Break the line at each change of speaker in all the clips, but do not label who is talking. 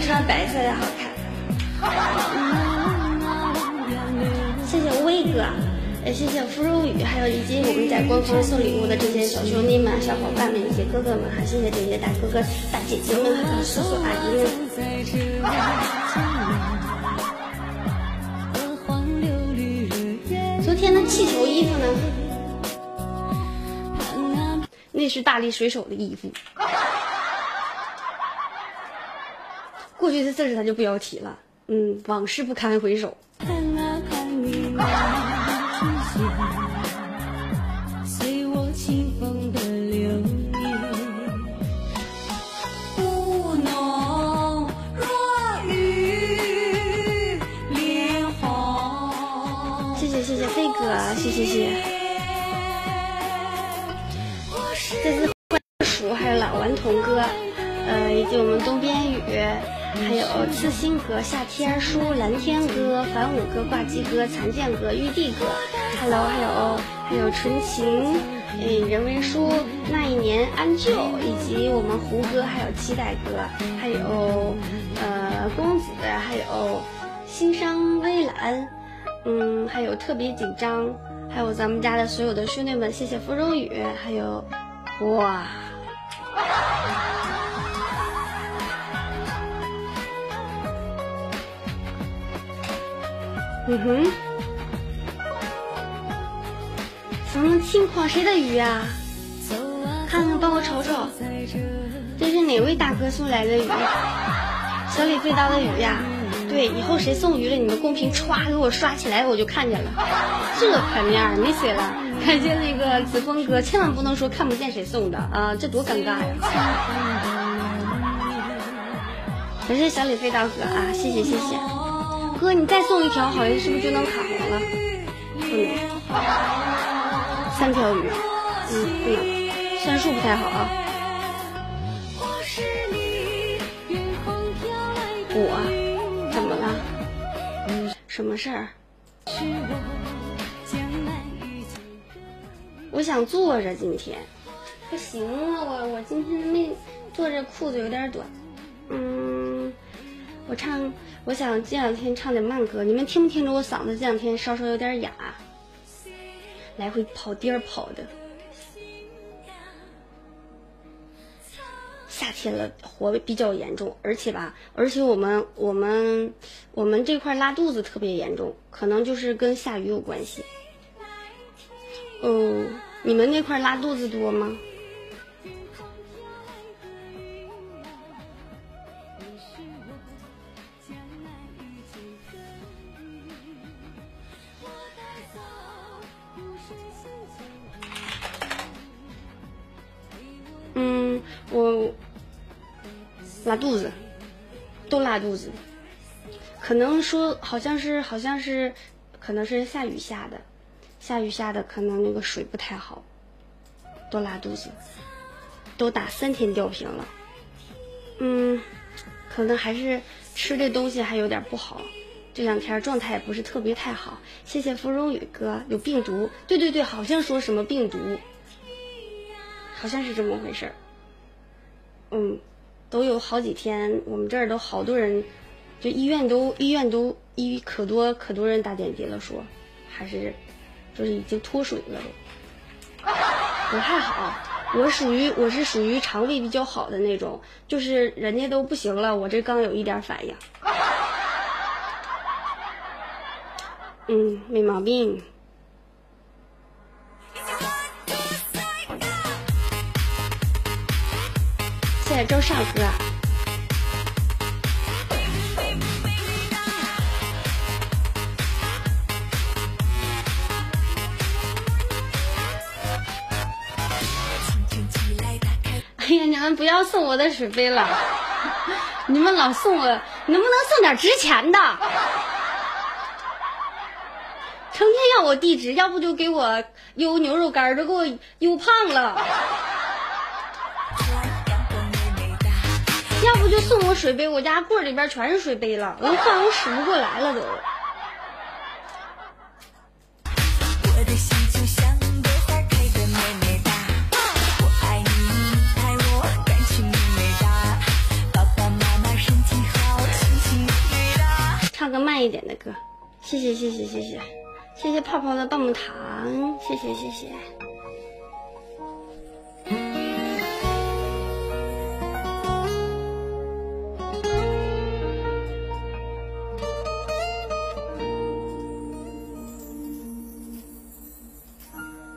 穿白色的好看。谢谢威哥，也谢谢芙蓉雨，还有以及我们在官方送礼物的这些小兄弟们、小伙伴们、以及哥哥们，还谢谢这些大哥哥、大姐姐们和叔叔阿姨们。昨天的气球衣服呢？那是大力水手的衣服。过去的事儿咱就不要提了，嗯，往事不堪回首。谢谢谢谢飞哥，谢谢谢。这次欢鼠还有老顽童哥，呃，以及我们东边雨。还有刺心哥、夏天叔、蓝天哥、反五哥、挂机哥、残剑哥、玉帝哥，Hello，还有还有纯情，哎，人文书，那一年安舅，以及我们胡歌，还有期待哥，还有呃公子，还有心伤微澜，嗯，还有特别紧张，还有咱们家的所有的兄弟们，谢谢芙蓉雨，还有哇。嗯哼，什么情况？谁的鱼呀？看看，帮我瞅瞅，这是哪位大哥送来的鱼？小李飞刀的鱼呀？对，以后谁送鱼了，你们公屏歘给我刷起来，我就看见了。这牌面没谁了。感谢那个子枫哥，千万不能说看不见谁送的啊，这多尴尬呀！感谢小李飞刀哥啊，谢谢谢谢。哥，你再送一条，好像是不是就能卡红了？不能，三条鱼，嗯，不能，算数不太好啊。我怎么了？什么事儿？我想坐着，今天不行啊，我我今天没坐着，裤子有点短。嗯，我唱。我想这两天唱点慢歌，你们听不听着我嗓子这两天稍稍有点哑，来回跑颠儿跑的。夏天了，活比较严重，而且吧，而且我们我们我们这块拉肚子特别严重，可能就是跟下雨有关系。哦，你们那块拉肚子多吗？嗯，我拉肚子，都拉肚子，可能说好像是好像是，可能是下雨下的，下雨下的可能那个水不太好，都拉肚子，都打三天吊瓶了。嗯，可能还是吃的东西还有点不好，这两天状态也不是特别太好。谢谢芙蓉雨哥，有病毒？对对对，好像说什么病毒。好像是这么回事儿，嗯，都有好几天，我们这儿都好多人，就医院都医院都医可多可多人打点滴了，说还是就是已经脱水了都。我还好，我属于我是属于肠胃比较好的那种，就是人家都不行了，我这刚有一点反应。嗯，没毛病。周少哥，哎呀，你们不要送我的水杯了，你们老送我，能不能送点值钱的？成天要我地址，要不就给我邮牛肉干，都给我邮胖了。要不就送我水杯，我家柜里边全是水杯了，我换我使不过来了都。唱个慢一点的歌，谢谢谢谢谢谢谢谢泡泡的棒棒糖，谢谢谢谢。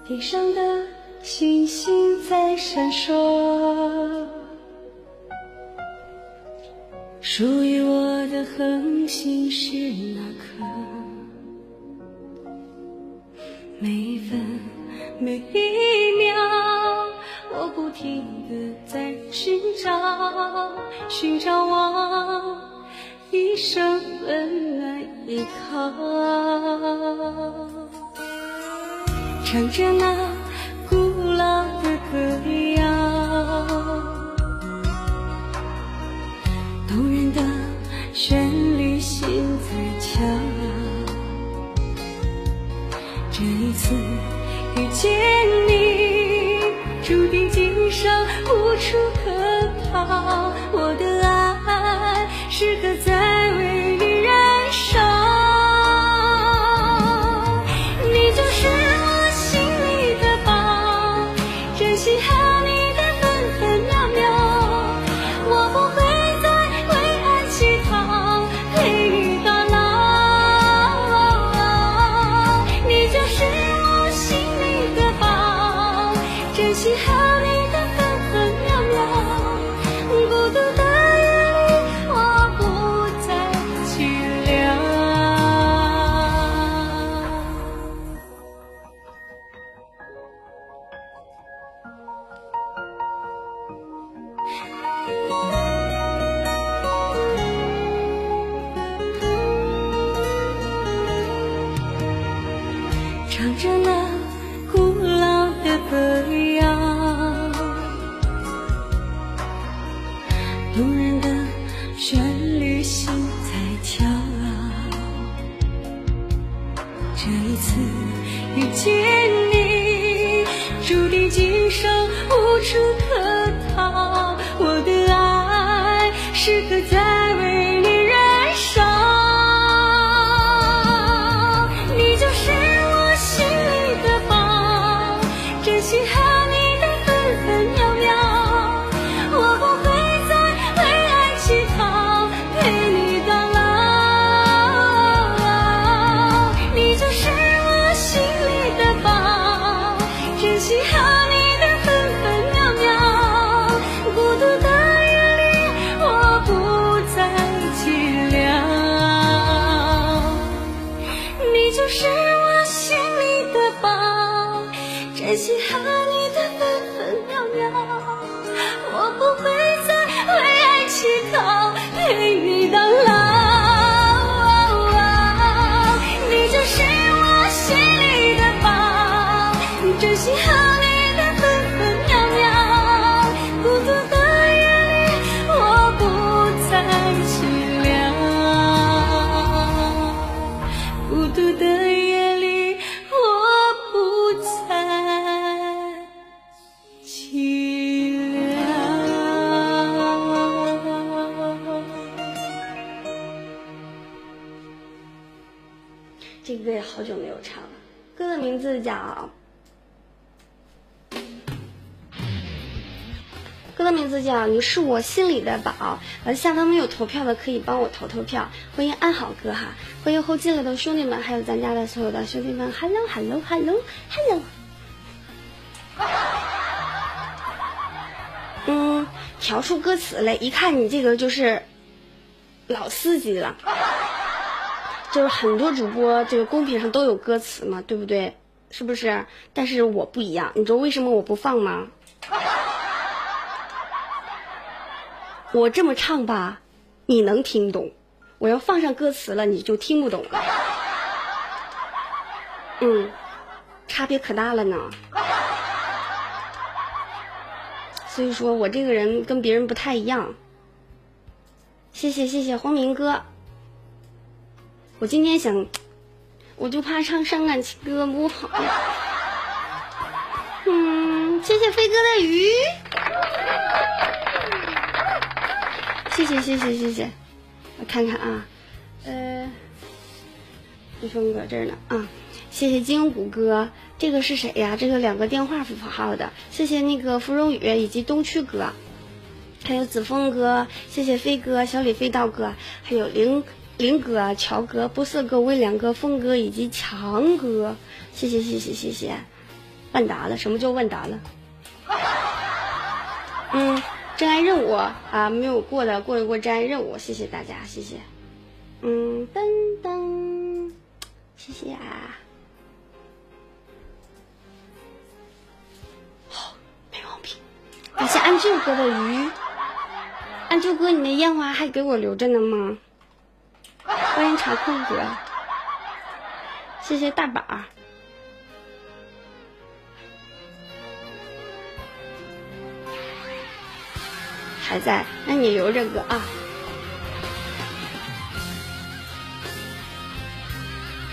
地上的星星在闪烁，属于我的恒星是哪颗？每一分每一秒，我不停地在寻找，寻找我一生温暖依靠。唱着那古老的歌谣，动人的旋律心在跳。这一次遇见你，注定今生无处可逃。我的爱时刻在着那
叫，歌的名字叫《你是我心里的宝》。呃，下方没有投票的可以帮我投投票，欢迎安好哥哈，欢迎后进来的兄弟们，还有咱家的所有的兄弟们，hello hello hello hello。嗯，调出歌词来，一看你这个就是老司机了。就是很多主播这个公屏上都有歌词嘛，对不对？是不是？但是我不一样，你知道为什么我不放吗？我这么唱吧，你能听懂；我要放上歌词了，你就听不懂了。嗯，差别可大了呢。所以说我这个人跟别人不太一样。谢谢谢谢黄明哥。我今天想，我就怕唱伤感情歌不好。嗯，谢谢飞哥的鱼，谢谢谢谢谢谢，我看看啊，呃，
蜜蜂搁这儿呢啊！谢谢金虎哥，这个是谁呀？这个两个电话符号的，谢谢那个芙蓉雨以及东区哥，还有子枫哥，谢谢飞哥、小李飞刀哥，还有零林哥、乔哥、波色哥、威廉哥、峰哥以及强哥，谢谢谢谢谢谢。问答了，什么叫问答了？嗯，真爱任务啊，没有过的过一过真爱任务，谢谢大家，谢谢。嗯，噔噔，谢谢啊。好，没毛病。感谢安舅哥的鱼，安舅哥，你的烟花还给我留着呢吗？欢迎茶空哥，谢谢大宝。还在，那你留着哥啊。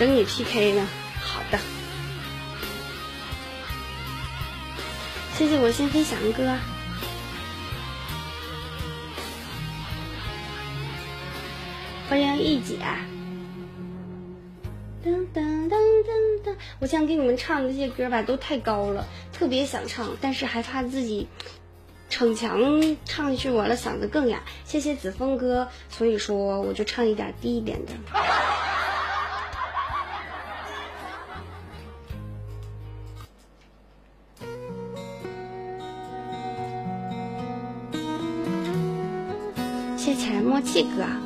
等你 PK 呢，好的。谢谢我心飞翔哥，欢迎易姐。噔噔噔噔噔，我想给你们唱的这些歌吧，都太高了，特别想唱，但是还怕自己逞强唱下去，完了嗓子更哑。谢谢子枫哥，所以说我就唱一点低一点的。谢谢默契哥。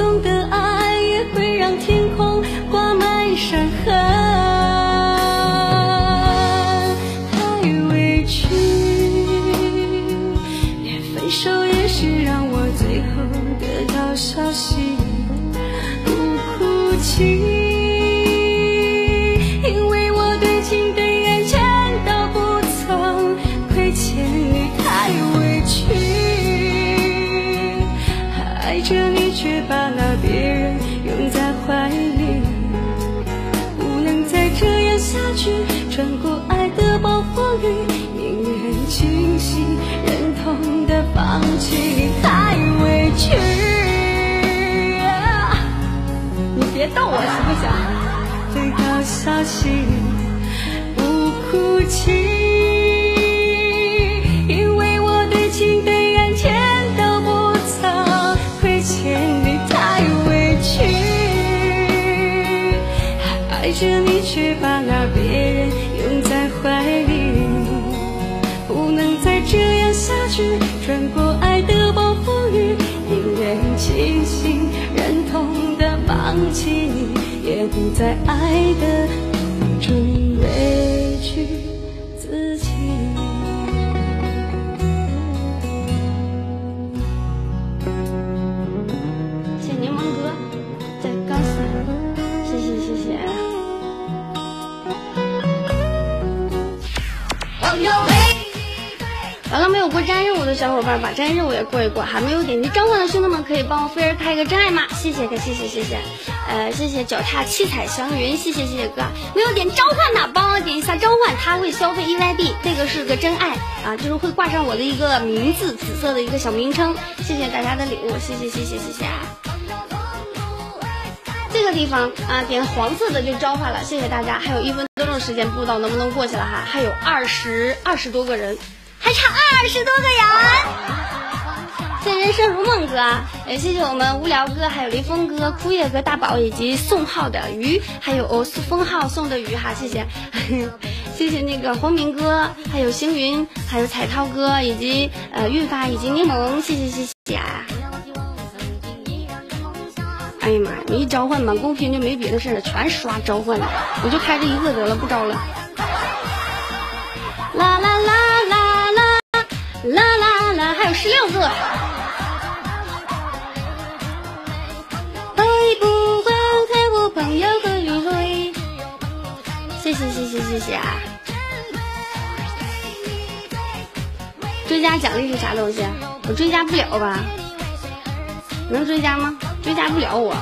放纵的爱也会让天空挂满伤痕。穿过爱的暴风雨，宁愿清醒，忍痛的放弃太委屈。你别
逗我行不行？
得到消息这样下去，穿过爱的暴风雨，宁愿清醒，忍痛的放弃你。也不在爱的风中委屈
完了没有过战任务的小伙伴，把战任务也过一过。还没有点击召唤的兄弟们，可以帮我飞儿开一个真爱吗？谢谢，谢谢，谢谢。呃，谢谢脚踏七彩祥云，谢谢谢谢哥。没有点召唤的，帮我点一下召唤，他会消费一 y 币，这个是个真爱啊，就是会挂上我的一个名字，紫色的一个小名称。谢谢大家的礼物，谢谢谢谢谢谢。这个地方啊，点黄色的就召唤了，谢谢大家。还有一分多钟时间，不知道能不能过去了哈？还有二十二十多个人，还差二十多个人。谢谢人生如梦哥，也谢谢我们无聊哥，还有林峰哥、枯叶哥、大宝以及宋浩的鱼，还有哦封号送的鱼哈，谢谢，谢谢那个黄明哥，还有星云，还有彩涛哥，以及呃运发以及柠檬，谢谢谢谢啊。哎呀妈呀！你一召唤满公屏就没别的事了，全刷召唤了，我就开这一个得了，不招了。啦啦啦啦啦啦，还有十六个。会不会陪我朋友和约会？谢谢谢谢谢谢啊！追加奖励是啥东西？我追加不了吧？能追加吗？追加不了我，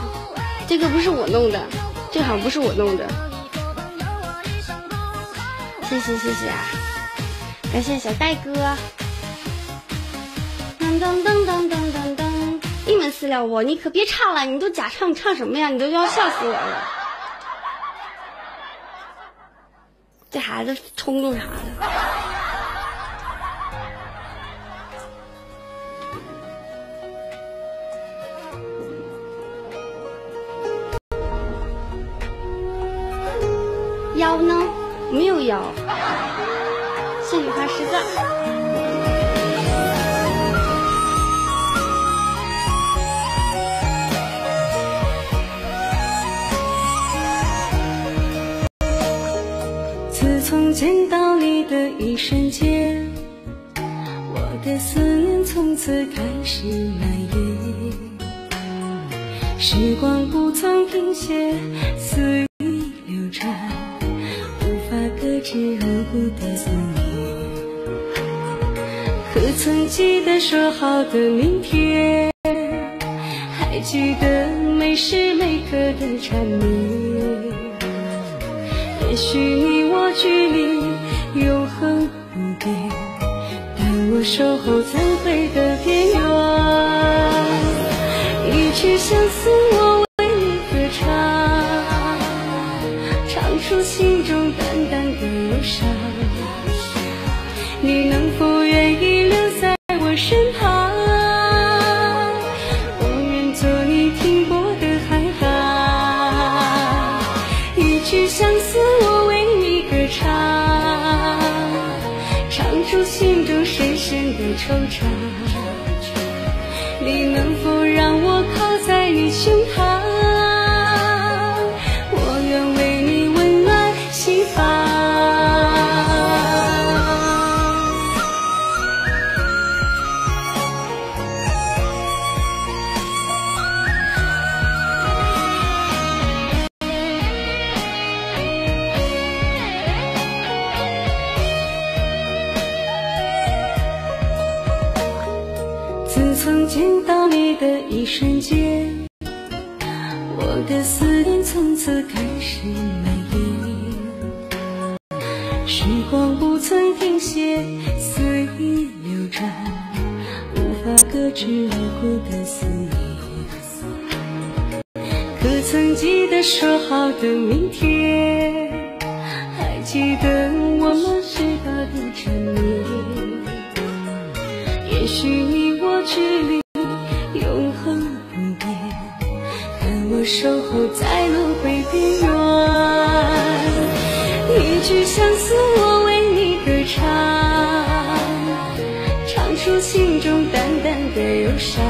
这个不是我弄的，这好像不是我弄的。谢谢谢谢啊，感谢小戴哥。噔噔噔噔噔噔，你们私聊我，你可别唱了，你都假唱，你唱什么呀？你都要笑死我了。这孩子冲动啥的？腰呢？没有腰。谢雨花十字。
从见到你的一瞬间，我的思念从此开始蔓延。时光不曾停歇，肆意流转，无法搁置如故的思念。可曾记得说好的明天？还记得每时每刻的缠绵？也许你距离永恒不变，但我守候残废的边缘。间，我的思念从此开始蔓延。时光不曾停歇，肆意流转，无法搁置而过的思念。可曾记得说好的明天？还记得我们许下的承诺？也许你我距离守候在轮回边缘，一句相思我为你歌唱，唱出心中淡淡的忧伤。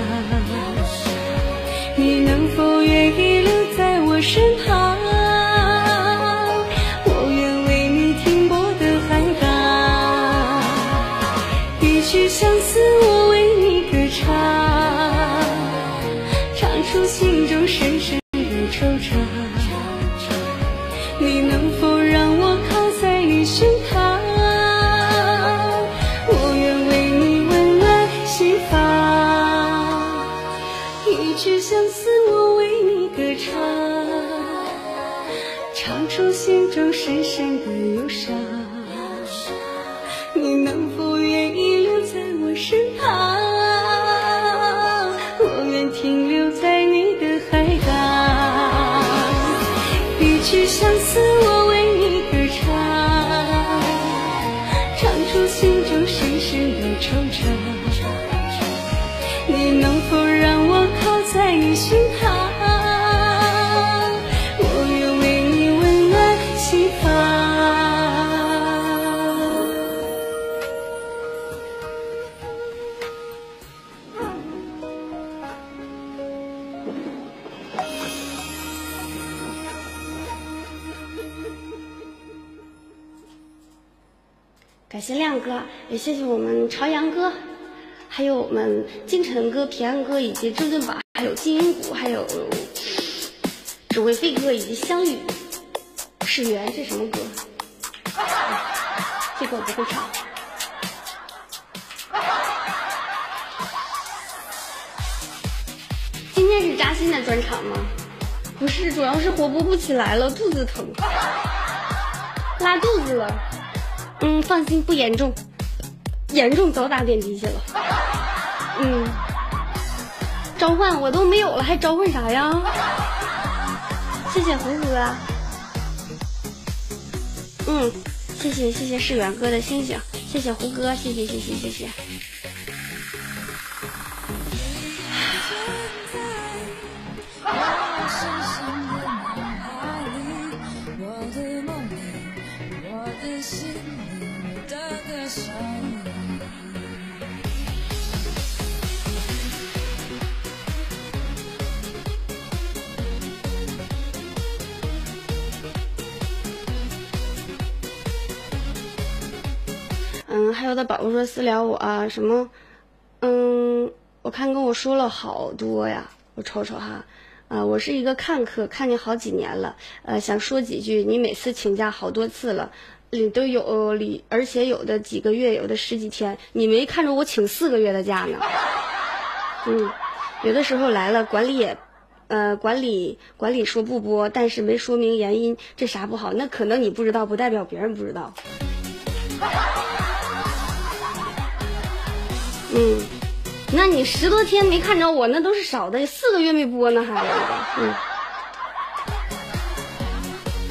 在你心旁？我愿为你温暖心房。
感谢亮哥，也谢谢我们朝阳哥，还有我们金晨哥、平安哥以及周俊宝，还有金银谷，还有只会飞哥以及香雨。世缘是什么歌？这个我不会唱。今天是扎心的专场吗？不是，主要是活泼不起来了，肚子疼，拉肚子了。嗯，放心，不严重，严重早打点滴去了。嗯，召唤我都没有了，还召唤啥呀？谢谢胡哥。嗯，谢谢谢谢世元哥的星星，谢谢胡哥，谢谢谢谢谢谢。还有的宝宝说私聊我、啊、什么，嗯，我看跟我说了好多呀，我瞅瞅哈，啊、我是一个看客，看你好几年了，呃，想说几句，你每次请假好多次了，里都有里，而且有的几个月，有的十几天，你没看着我请四个月的假呢，嗯，有的时候来了，管理也。呃，管理管理说不播，但是没说明原因，这啥不好？那可能你不知道，不代表别人不知道。嗯，那你十多天没看着我，那都是少的，四个月没播呢，还，嗯，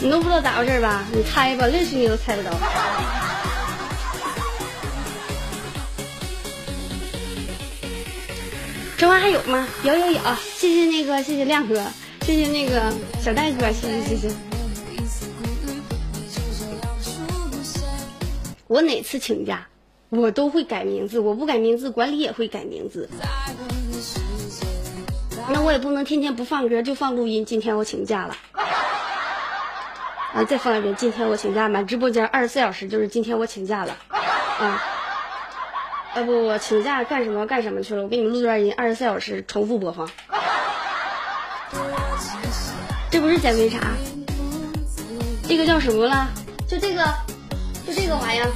你都不知道咋回事吧？你猜吧，认识你都猜不着。这玩意还有吗？有有有，谢谢那个，谢谢亮哥，谢谢那个小戴哥，谢谢谢谢。我哪次请假，我都会改名字，我不改名字，管理也会改名字。那我也不能天天不放歌就放录音。今天我请假了，啊，再放一遍，今天我请假，满直播间二十四小时就是今天我请假了，啊，啊不，我请假干什么干什么去了？我给你们录段音，二十四小时重复播放。这不是减肥茶，这个叫什么了？就这个，就这个玩意儿，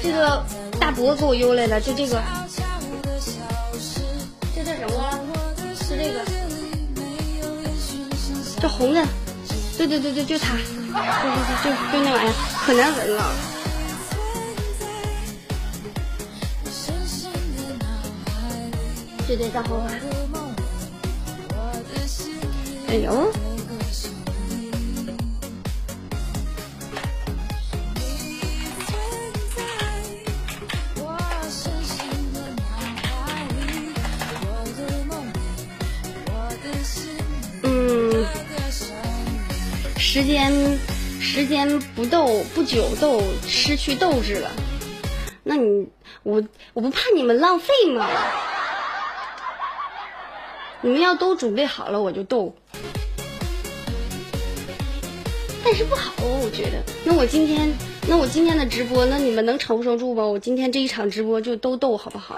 这个大伯给我邮来了，就这个，这叫什么？是这个，这红的，对对对对，就它，对对对，就就那玩意儿，可难闻了。绝对大后海。哎呦！时间时间不斗不久斗失去斗志了。那你我我不怕你们浪费吗？你们要都准备好了，我就斗。但是不好，我觉得。那我今天，那我今天的直播，那你们能承受住吗？我今天这一场直播就都斗，好不好？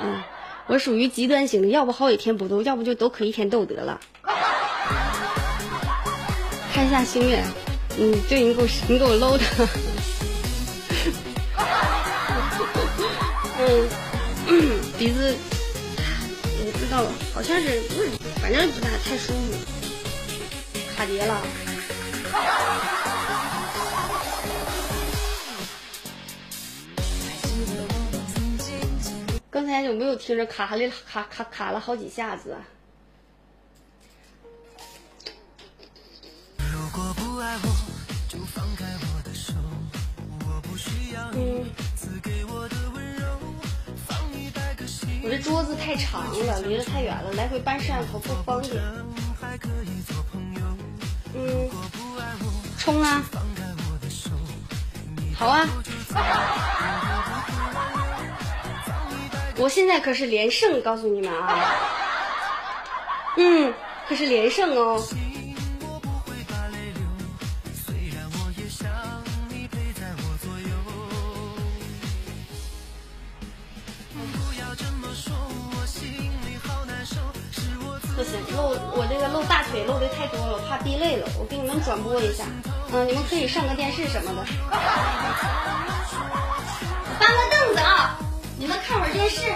嗯，我属于极端型的，要不好几天不斗，要不就都可一天斗得了。看一下心愿，嗯，对你给我你给我搂的。嗯，鼻子。我知道了，好像是不是，反正不太太舒服，卡碟了。刚才有没有听着卡了卡卡卡了好几下子？嗯。我这桌子太长了，离得太远了，来回搬摄像头不方便。嗯，冲啊！好啊！我现在可是连胜，告诉你们啊！嗯，可是连胜哦。不行，露我这个露大腿露的太多了，我怕滴泪了。我给你们转播一下，嗯，你们可以上个电视什么的。搬个凳子啊，你们看会儿电视。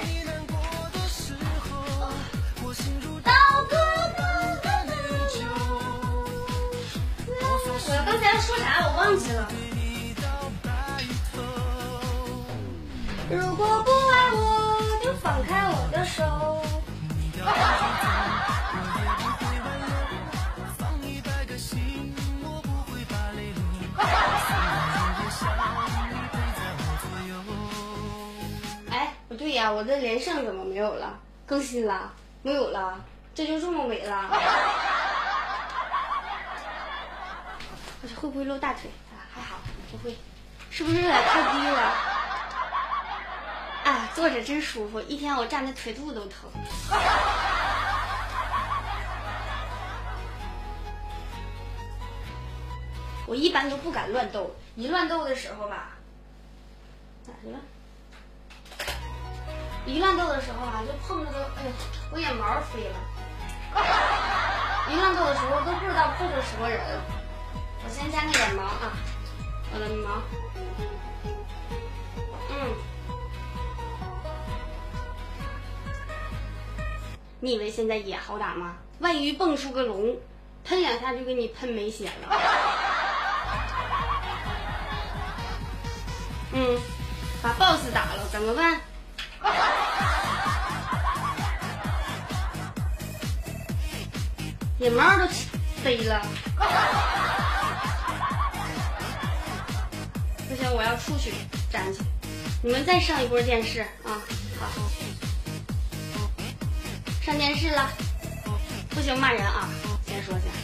我刚才说啥？我忘记了。如果不爱我，就放开我的手。哎，不对呀，我这连胜怎么没有了？更新了？没有了？这就这么没了？我这会不会露大腿？还好，不会。是不是有点太低了？啊，坐着真舒服，一天我站的腿肚都疼。我一般都不敢乱斗，一乱斗的时候吧，咋的了？一乱斗的时候啊，就碰着都，哎呦，我眼毛飞了。一乱斗的时候都不知道碰着什么人了。我先加个眼毛啊，我的毛，嗯。你以为现在也好打吗？万一蹦出个龙，喷两下就给你喷没血了。嗯，把 boss 打了怎么办？眼毛都飞了。不行，我要出去站去。你们再上一波电视啊！好，上电视了。不行，骂人啊！先说下。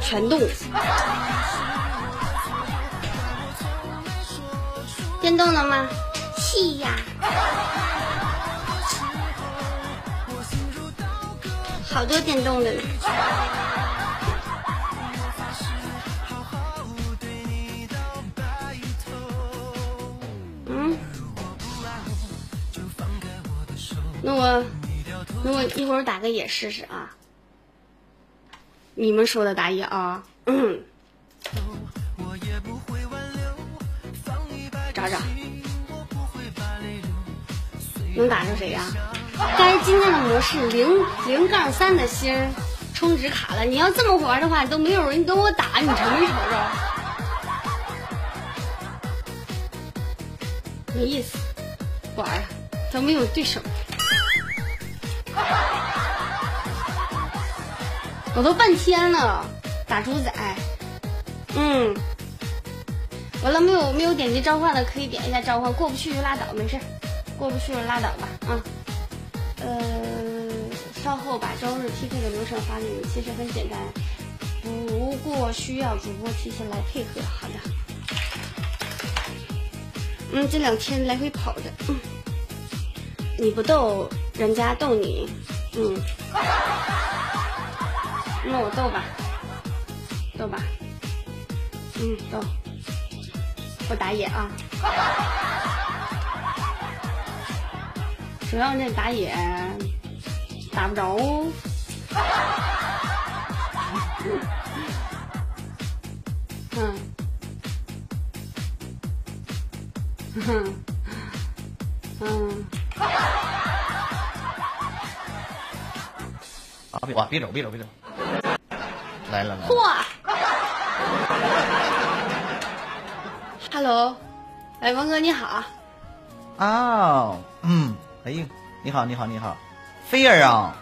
全动。电动了吗？气呀！好多电动的呢。嗯，那我那我一会儿打个野试试啊。你们说的打野啊，嗯，找找，能打成谁呀？该今天的模式零零杠三的星充值卡了。你要这么玩的话，都没有人跟我打，你瞅没瞅着？没意思，不玩了，都没有对手。我都半天了，打主宰，嗯，完了没有没有点击召唤的可以点一下召唤，过不去就拉倒，没事过不去就拉倒吧，啊，呃，稍后把周日 PK 的流程发给你，其实很简单，不过需要主播提前来配合，好的，嗯，这两天来回跑的，嗯，你不逗人家逗你，嗯。那我斗吧，斗吧，嗯，斗，我打野啊，主要那打野打不着，嗯，哼，嗯，
啊，别走，别走，别走。来了来。
嚯！Hello，哎，王哥你好。
啊，嗯，哎呀，你好，你好，你好，菲儿啊。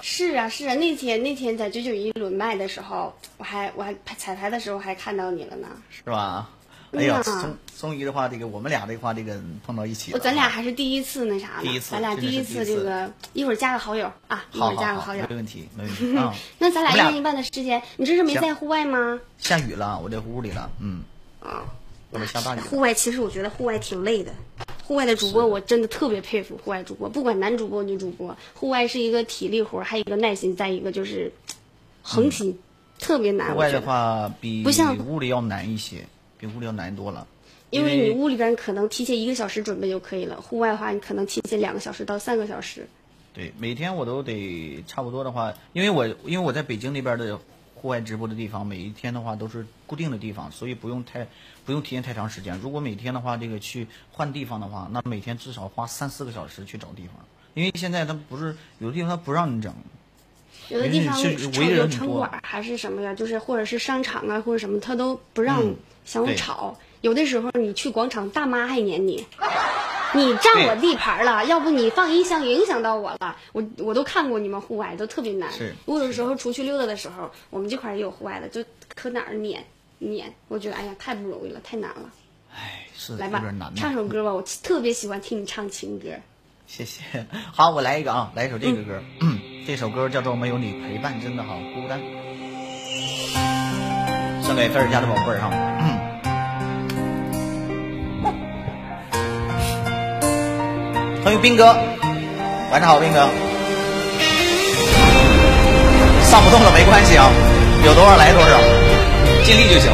是啊，是啊，那天那天在九九一轮麦的时候，我还我还彩排的时候还看到你了呢。
是吧？哎呀，终终于的话，这个我们俩的话，这个碰到一起了。
咱俩还是第一次那啥呢？
第一次，
咱俩第
一
次这个，一会儿加个好友啊，一会儿加个好友。
没问题，没问题啊。
那咱俩一人一半的时间，你这是没在户外吗？
下雨了，我在屋里了，嗯。
啊。
外面下大雨。
户外其实我觉得户外挺累的，户外的主播我真的特别佩服户外主播，不管男主播女主播，户外是一个体力活，还有一个耐心，再一个就是恒心，特别难。
户外的话比
不像
屋里要难一些，比屋里要难多了。
因为你屋里边可能提前一个小时准备就可以了，户外的话你可能提前两个小时到三个小时。
对，每天我都得差不多的话，因为我因为我在北京那边的户外直播的地方，每一天的话都是固定的地方，所以不用太不用提前太长时间。如果每天的话这个去换地方的话，那每天至少花三四个小时去找地方，因为现在他不是有的地方他不让你整，
有的地方有城管还是什么呀，就是或者是商场啊或者什么，他都不让想吵。有的时候你去广场，大妈还撵你，你占我地盘了，要不你放音响影响到我了。我我都看过你们户外都特别难。我有的时候出去溜达的时候，我们这块也有户外的，就可哪儿撵撵，我觉得哎呀太不容易了，太难了。
哎，是
来吧，唱首歌吧，我特别喜欢听你唱情歌。
谢谢。好，我来一个啊，来一首这个歌，这首歌叫做《没有你陪伴真的好孤单》，送给菲儿家的宝贝儿哈。欢迎兵哥，晚上好，兵哥。上不动了没关系啊，有多少来多少，尽力就行。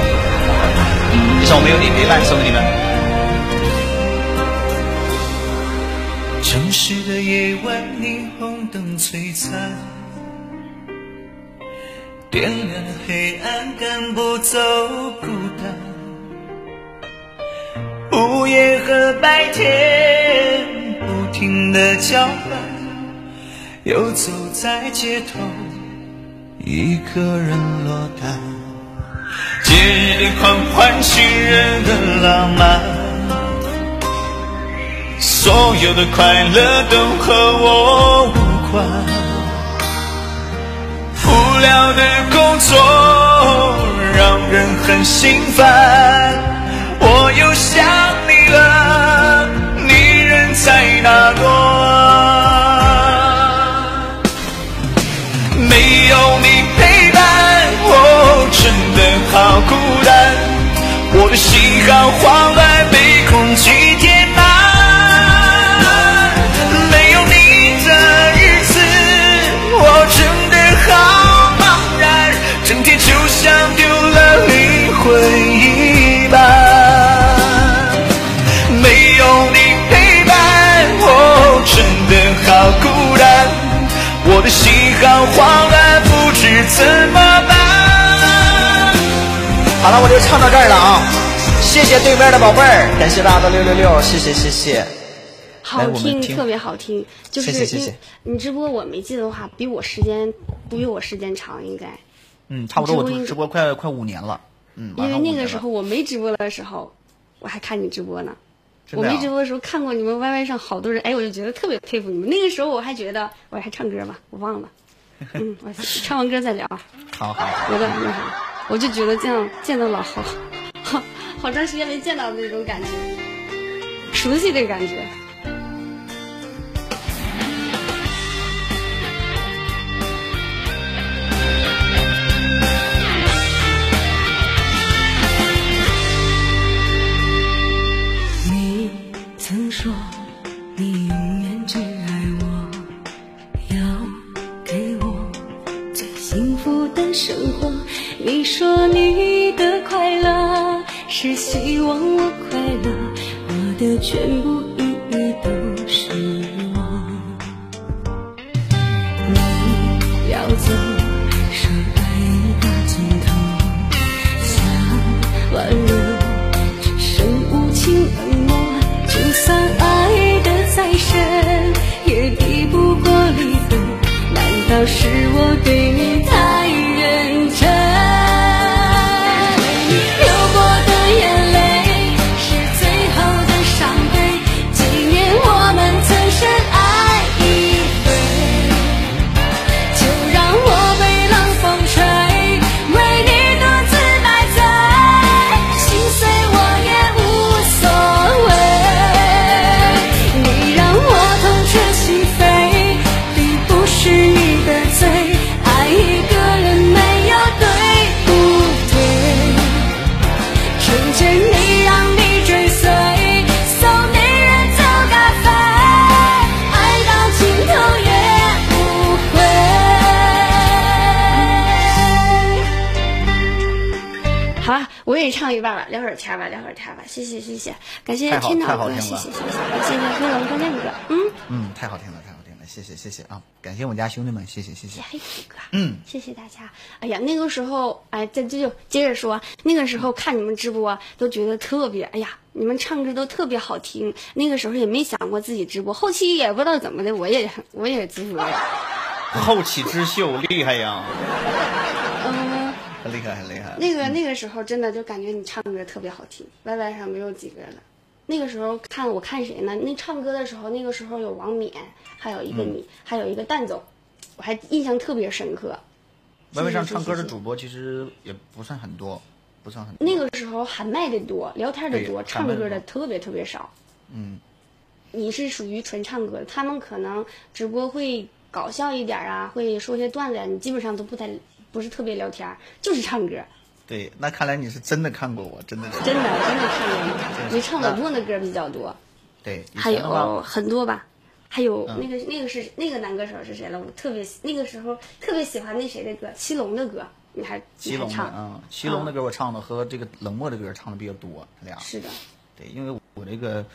一首没有你陪伴送给你们。
城市的夜晚，霓虹灯璀璨，点燃黑暗，赶不走孤单。午夜和白天。不停的交换，游走在街头，一个人落单。节日的狂欢，情人的浪漫，所有的快乐都和我无关。无聊的工作让人很心烦。我又想你了，在哪落？没有你陪伴，我真的好孤单。我的心好慌乱，被空气慌乱，不知怎么办。
好了，我就唱到这儿了啊！谢谢对面的宝贝儿，感谢大家的六六六，谢谢谢谢。
好
听
特别好听。就是你
谢谢谢谢
你直播，我没记得的话，比我时间不比我时间长，应该。
嗯，差不多，我
直播应
直播快快五年了。嗯，
因为那个时候我没直播的时候，我还看你直播呢。我没直播的时候看过你们 YY 上好多人，哎，我就觉得特别佩服你们。那个时候我还觉得我还唱歌吧，我忘了。嗯，我唱完歌再聊啊。
好好好，
觉得那啥，我就觉得这样见到老好，好好长时间没见到的那种感觉，熟悉的感觉。
生活。你说你的快乐是希望我快乐，我的全部意义都是我。你要走，说爱已到尽头，想挽留。只剩无情冷漠。就算爱的再深，也抵不过离分。难道是我对你太
唱一半吧，聊会儿天吧，聊会儿天吧。谢谢谢谢，感谢天导谢谢谢谢，谢谢飞龙哥亮哥，嗯，
嗯，太好听了，太好听了，谢谢谢谢啊！感谢我家兄弟们，谢谢谢谢。
黑虎哥，
嗯，
谢谢大家。哎呀，那个时候，哎，这这就接着说，那个时候看你们直播都觉得特别，哎呀，你们唱歌都特别好听。那个时候也没想过自己直播，后期也不知道怎么的，我也我也直播了。
后起之秀厉害呀。
那个那个时候真的就感觉你唱歌特别好听，Y Y 上没有几个了。那个时候看我看谁呢？那唱歌的时候，那个时候有王冕，还有一个你，还有一个蛋总，我还印象特别深刻。
Y Y 上唱歌的主播其实也不算很多，不算很多。
那个时候喊麦的多，聊天的多，唱歌
的
特别特别少。
嗯，
你是属于纯唱歌的，他们可能直播会搞笑一点啊，会说些段子啊，你基本上都不太不是特别聊天儿，就是唱歌。
对，那看来你是真的看过我，真的是。
真的真的看过你，你唱冷漠的歌比较多，
对，
还有很多吧。还有
嗯
那个那个是那个男歌手是谁了？我特别喜那个时候特别喜欢那谁的歌，祁隆的歌，你还
祁隆的
你还唱？
啊，祁隆的歌我唱的和这个冷漠的歌唱的比较多，他俩。
是的，
对，因为我这个，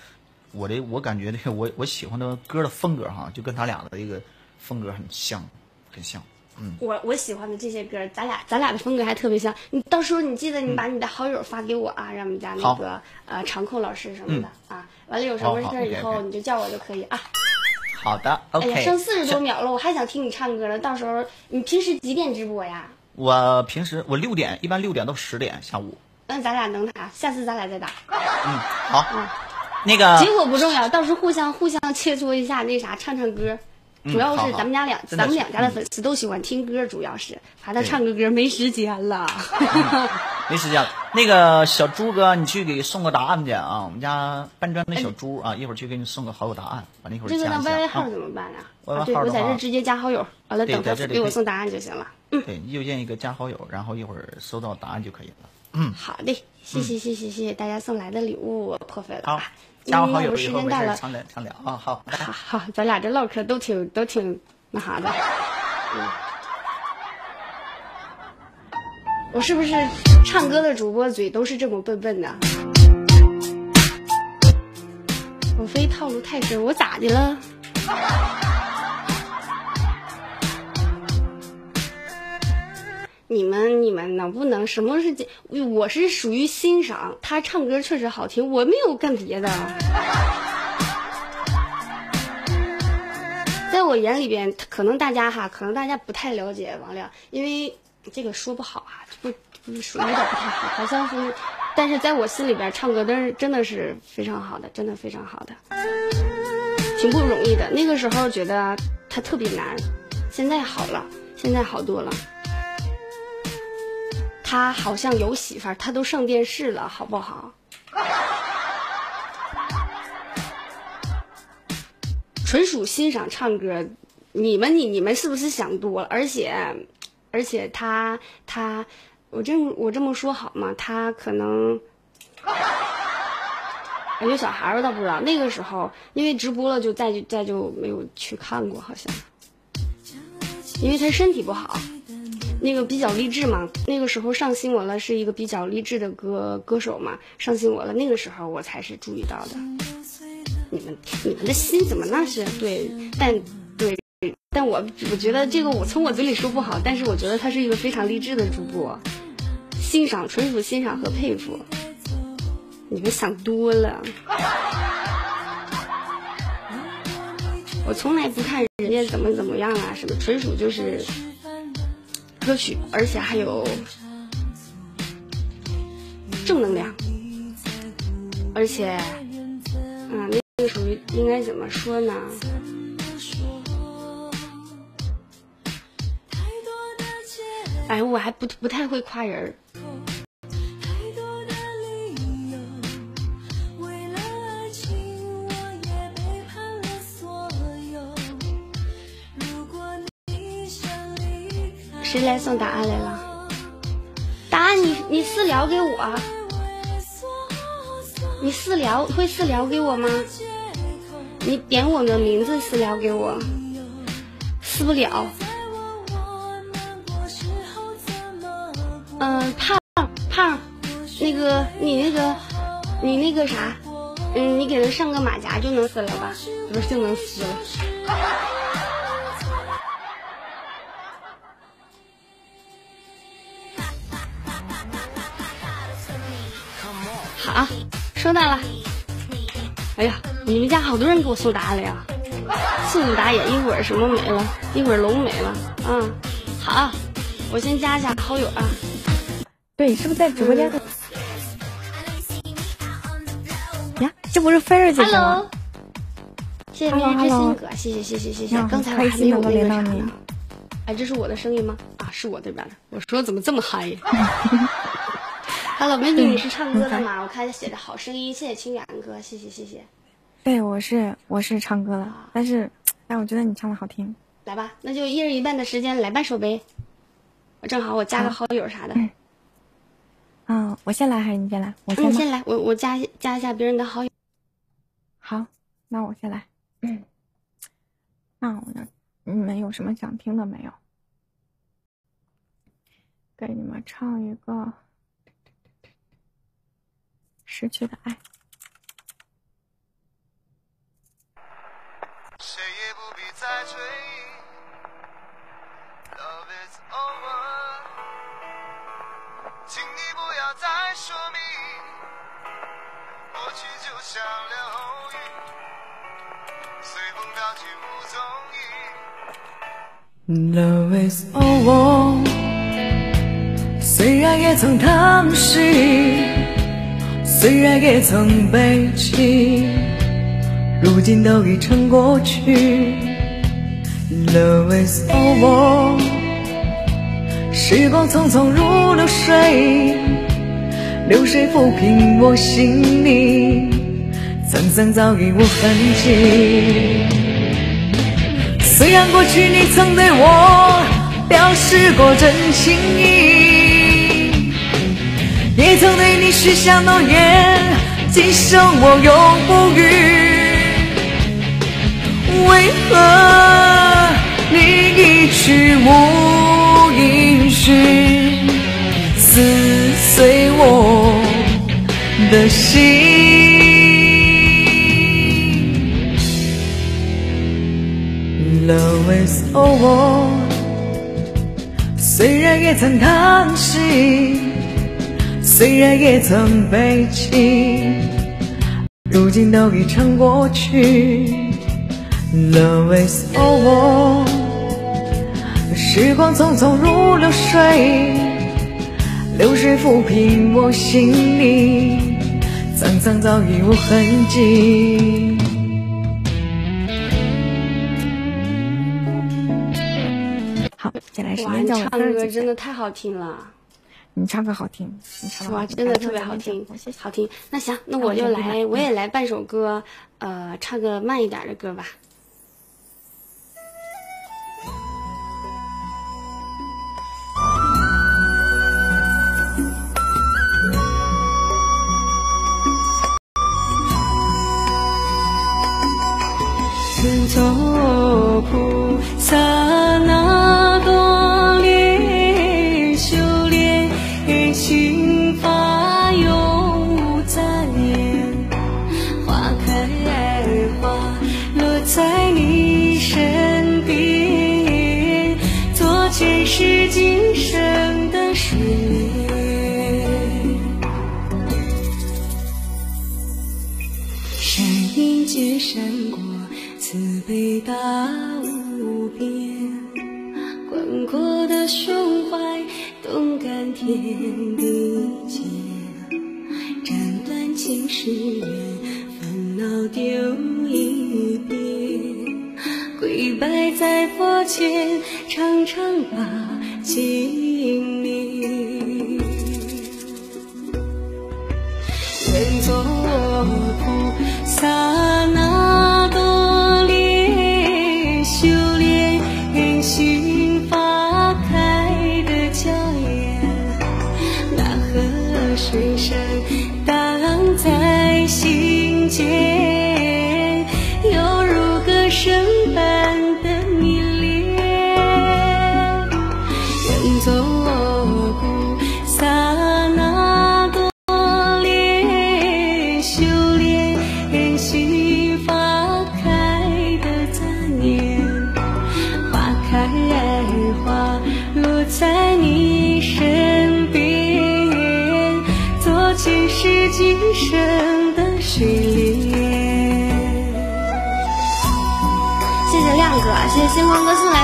我这我感觉这个我我喜欢的歌的风格哈，就跟他俩的这个风格很像，很像。嗯，
我我喜欢的这些歌，咱俩咱俩的风格还特别像。你到时候你记得你把你的好友发给我啊，让我们家那个呃长控老师什么的啊。完了有什么事儿以后你就叫我就可以啊。
好的
哎呀，剩四十多秒了，我还想听你唱歌呢。到时候你平时几点直播呀？
我平时我六点，一般六点到十点下午。
那咱俩能打，下次咱俩再打。
嗯，好。那个
结果不重要，到时候互相互相切磋一下那啥，唱唱歌。主要是咱们家两咱们两家的粉丝都喜欢听歌，主要是怕他唱个歌没时间了。
没时间了。那个小猪哥，你去给送个答案去啊！我们家搬砖的小猪啊，一会儿去给你送个好友答案，完了一会儿
这个那
加一
YY
下
号
啊。
怎么办啊，对，我在这直接加好友，完了等他给我送答案就行了。
对，右键一个加好友，然后一会儿收到答案就可以了。
嗯好的，谢谢谢谢谢谢大家送来的礼物，我破费了
好
啊。，
加我好友以后没
时间到了，
事常聊常聊啊。好，
好好，咱俩这唠嗑都挺都挺那啥的。嗯，我是不是唱歌的主播嘴都是这么笨笨的？我非套路太深，我咋的了？你们你们能不能什么是？我是属于欣赏他唱歌确实好听，我没有干别的。在我眼里边，可能大家哈，可能大家不太了解王亮，因为这个说不好啊，不不属于有点不太好，好像是，但是在我心里边，唱歌真是真的是非常好的，真的非常好的，挺不容易的。那个时候觉得他特别难，现在好了，现在好多了。他好像有媳妇儿，他都上电视了，好不好？纯属欣赏唱歌，你们你你们是不是想多了？而且，而且他他，我这么我这么说好吗？他可能，感觉小孩儿我倒不知道。那个时候因为直播了，就再就再就没有去看过，好像，因为他身体不好。那个比较励志嘛，那个时候上新闻了，是一个比较励志的歌歌手嘛，上新闻了，那个时候我才是注意到的。你们你们的心怎么那是对，但对，但我我觉得这个我从我嘴里说不好，但是我觉得他是一个非常励志的主播，欣赏纯属欣赏和佩服。你们想多了，我从来不看人家怎么怎么样啊，什么纯属就是歌曲，而且还有正能量，而且，嗯，那个属于应该怎么说呢？哎，我还不不太会夸人儿。谁来送答案来了？答案你你私聊给我，你私聊会私聊给我吗？你点我的名字私聊给我，私不了。嗯、胖胖，那个你那个你那个啥，嗯，你给他上个马甲就能撕了吧？不是就能撕了。收到了。哎呀，你们家好多人给我送答案了呀！速度打野，一会儿什么没了，一会儿龙没了。嗯，好，我先加一下好友啊。
对，是不是在直播间的？呀，这不是菲儿姐姐吗
Hello，谢谢明日之心哥，谢谢谢谢谢谢。刚才我还没有那个啥呢。哎，这是我的声音吗？啊，是我这边的。我说怎么这么嗨呀 ？Hello，美女，你是唱歌的吗？我看写着好声音，谢谢清远哥，谢谢谢谢。
对，我是我是唱歌的，但是哎我觉得你唱的好听。
来吧，那就一人一半的时间来半首呗。我正好我加个好友啥的。
嗯，我先来还是你先来？我
嗯，
先
先来，我我加加一下别人的好友。
好，那我先来。嗯那我呢？你们有什么想听的没有？给你们唱一个《失去的爱》。
谁也不必再追忆，Love is over，请你不要再说明，过去就像流云，随风飘去无踪影。
Love is over，虽然也曾叹息，虽然也曾悲泣，如今都已成过去。
Love is over，时光匆匆如流水，流水抚平我心里沧桑早已无痕迹。虽然过去你曾对我表示过真情意，也曾对你许下诺言，今生我永不渝。为何你一去无音讯，撕碎我的心？Love is over，虽然也曾叹息，虽然也曾悲泣，如今都已成过去。Love is over，时光匆匆如流水，流水抚平我心里沧桑早已无痕迹。
好，接下来时
哇，
间
你唱歌真的太好听了，
你唱歌好听，你唱
真的特别好听，好听。那行，那我就
那我就
来，我也来伴首歌，呃，唱个慢一点的歌吧。
是今生的水莲。山明皆山过，慈悲大无边。宽阔的胸怀，动感天地间。斩断情世缘，烦恼丢一边。跪拜在佛前，常常把经念。愿做菩萨那多莲，修炼心花开的娇艳，那河水声荡在心间，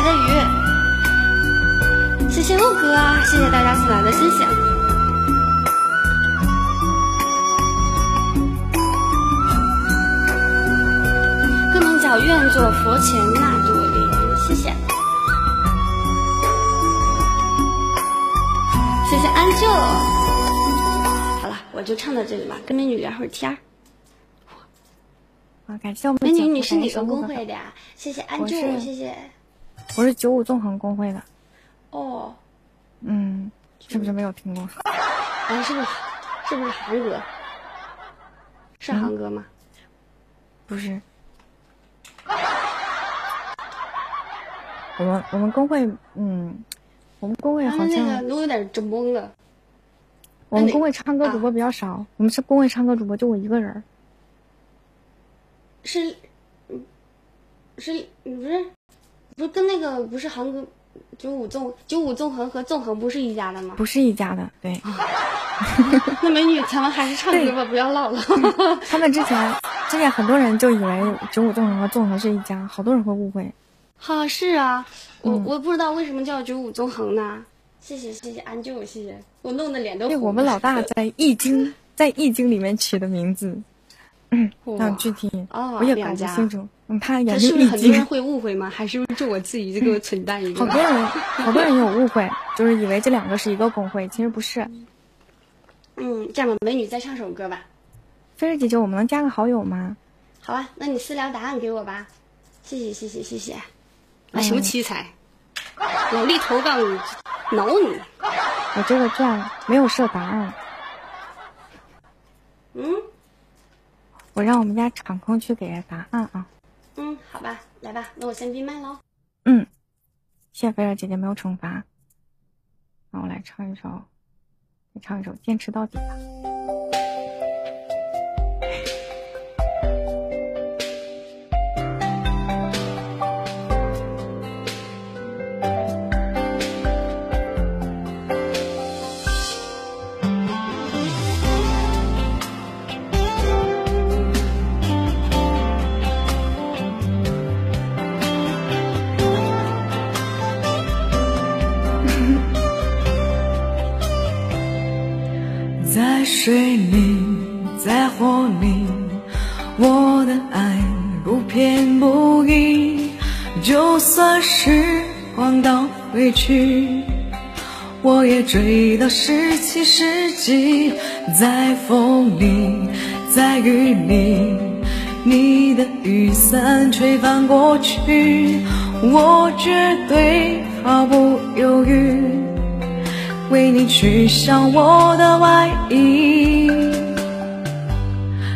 来的鱼，谢谢陆哥，谢谢大家送来的星星。各门脚愿做佛前那朵莲，谢谢。谢谢安舅。好了，我就唱到这里吧，跟美女聊会儿天儿。
好，感谢我们
美女，你是哪个
小
工会的呀？谢谢安舅，谢谢。
我是九五纵横公会的，
哦，
嗯，是不是没有听过？
啊，是不是是不是韩哥？是韩哥吗？
不是，我们我们工会，嗯，我们工会好像
个都有点整懵了。
我们
那
工会唱歌主播比较少，我们是工会唱歌主播就我一个人儿。
是，嗯是不是不是跟那个不是韩国九五纵九五纵横和纵横不是一家的吗？
不是一家的，对，
那美女，咱们还是唱歌吧，不要唠了。
他们之前之前很多人就以为九五纵横和纵横是一家，好多人会误会。
哈是啊，我、
嗯
我不知道为什么叫九五纵横呢？谢谢谢谢安舅，谢谢，我弄的脸都
对，
红了。
我们老大在《易经》在《易经》里面取的名字，嗯，
哇
但具体
哦，
我也搞不。清楚，嗯，他研
这是不是
究易经，
很多人会误会吗？还是就我自己这个蠢蛋一个？
好多人好多人有误会，就是以为这两个是一个公会，其实不是。
嗯，这样吧，美女再唱首歌吧。
菲儿姐姐，我们能加个好友吗？
好吧，那你私聊答案给我吧。谢谢谢谢谢谢。啊，
嗯
什么奇才？老力投稿你，挠你。
我这个钻没有设答案，
嗯
我让我们家场控去给答案啊。
嗯，好吧，来吧，那我先闭麦喽。
嗯，谢谢菲儿姐姐没有惩罚。那我来唱一首，再唱一首《坚持到底》吧。
追到十七世纪。在风里，在雨里，你的雨伞吹翻过去，我绝对毫不犹豫。为你取消我的外衣，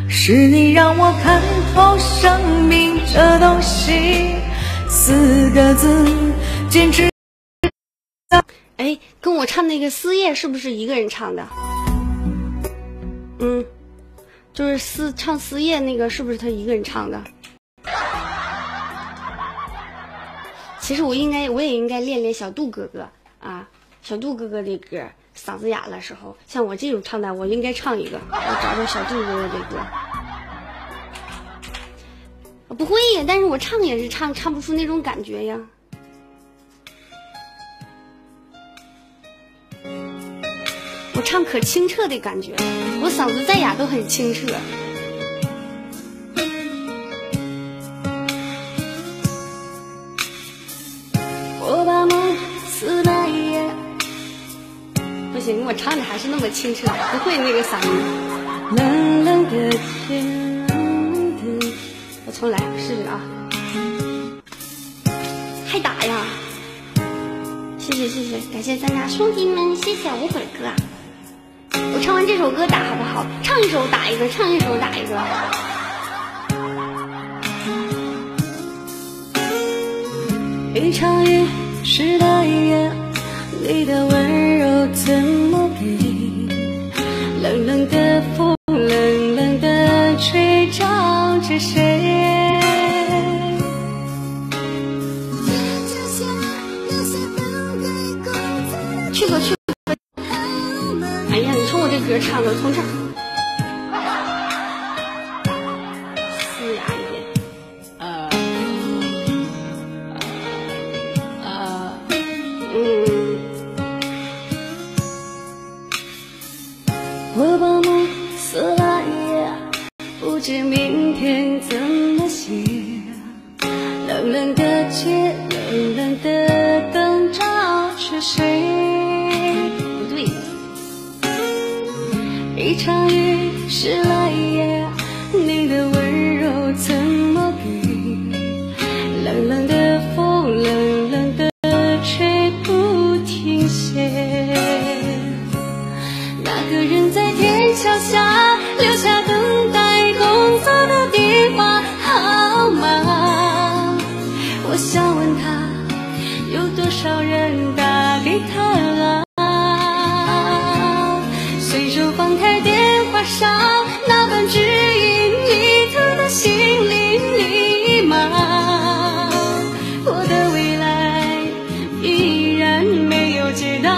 是你让我看透生命这东西。四个字，坚持。
我唱那个《思夜》是不是一个人唱的？嗯，就是思唱《思夜》那个是不是他一个人唱的？其实我应该，我也应该练练小杜哥哥啊，小杜哥哥的歌，嗓子哑的时候，像我这种唱的，我应该唱一个，我找找小杜哥哥的歌。我不会呀，但是我唱也是唱唱不出那种感觉呀。唱可清澈的感觉，我嗓子再哑都很清澈。我把梦撕了一夜，不行，我唱的还是那么清澈，不会那个嗓音。冷冷的天，我重来试试啊！还打呀！谢谢谢谢，感谢咱家兄弟们，谢谢无悔哥。我唱完这首歌打好不好？唱一首打一个，唱一首打一个。一场雨湿了一夜，你的温柔怎么给？冷冷的风，唱歌，从这儿少人打给他啊？随手放开电话上那本指引迷途的心灵密码，我的未来依然没有解答。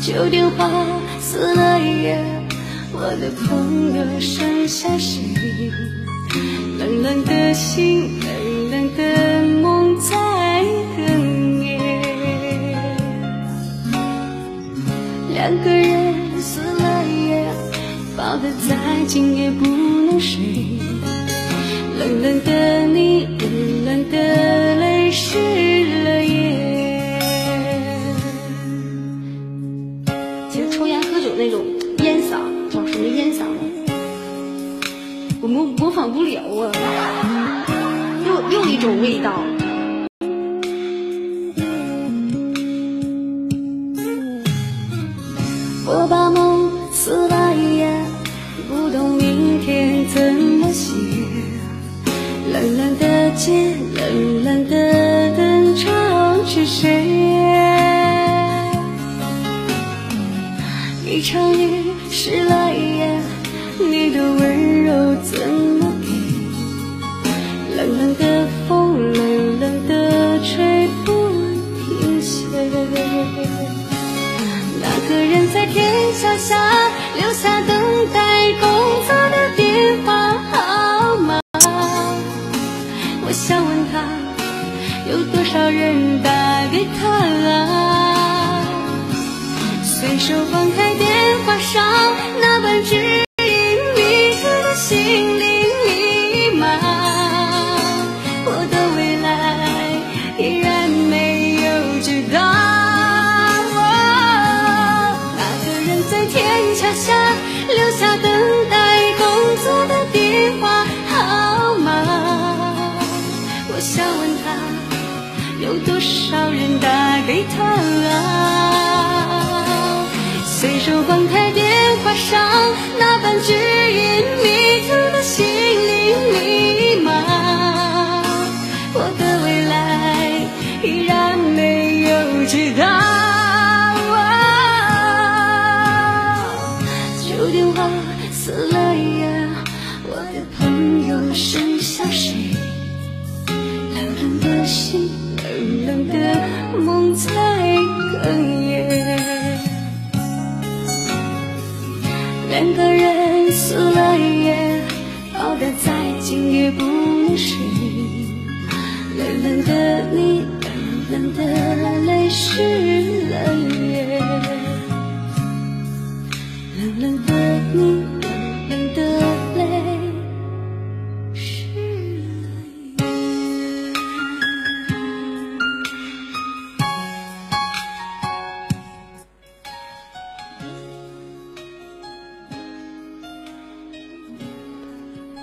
旧电话撕了一页，我的朋友剩下谁？冷冷的心，两个人撕了夜，抱得再紧也不能睡。冷冷的你，冷冷的泪湿了眼。
其实抽烟喝酒那种烟嗓叫什么烟嗓？我模模仿不了啊，又又一种味道。
他啊？随手放开电话上那半句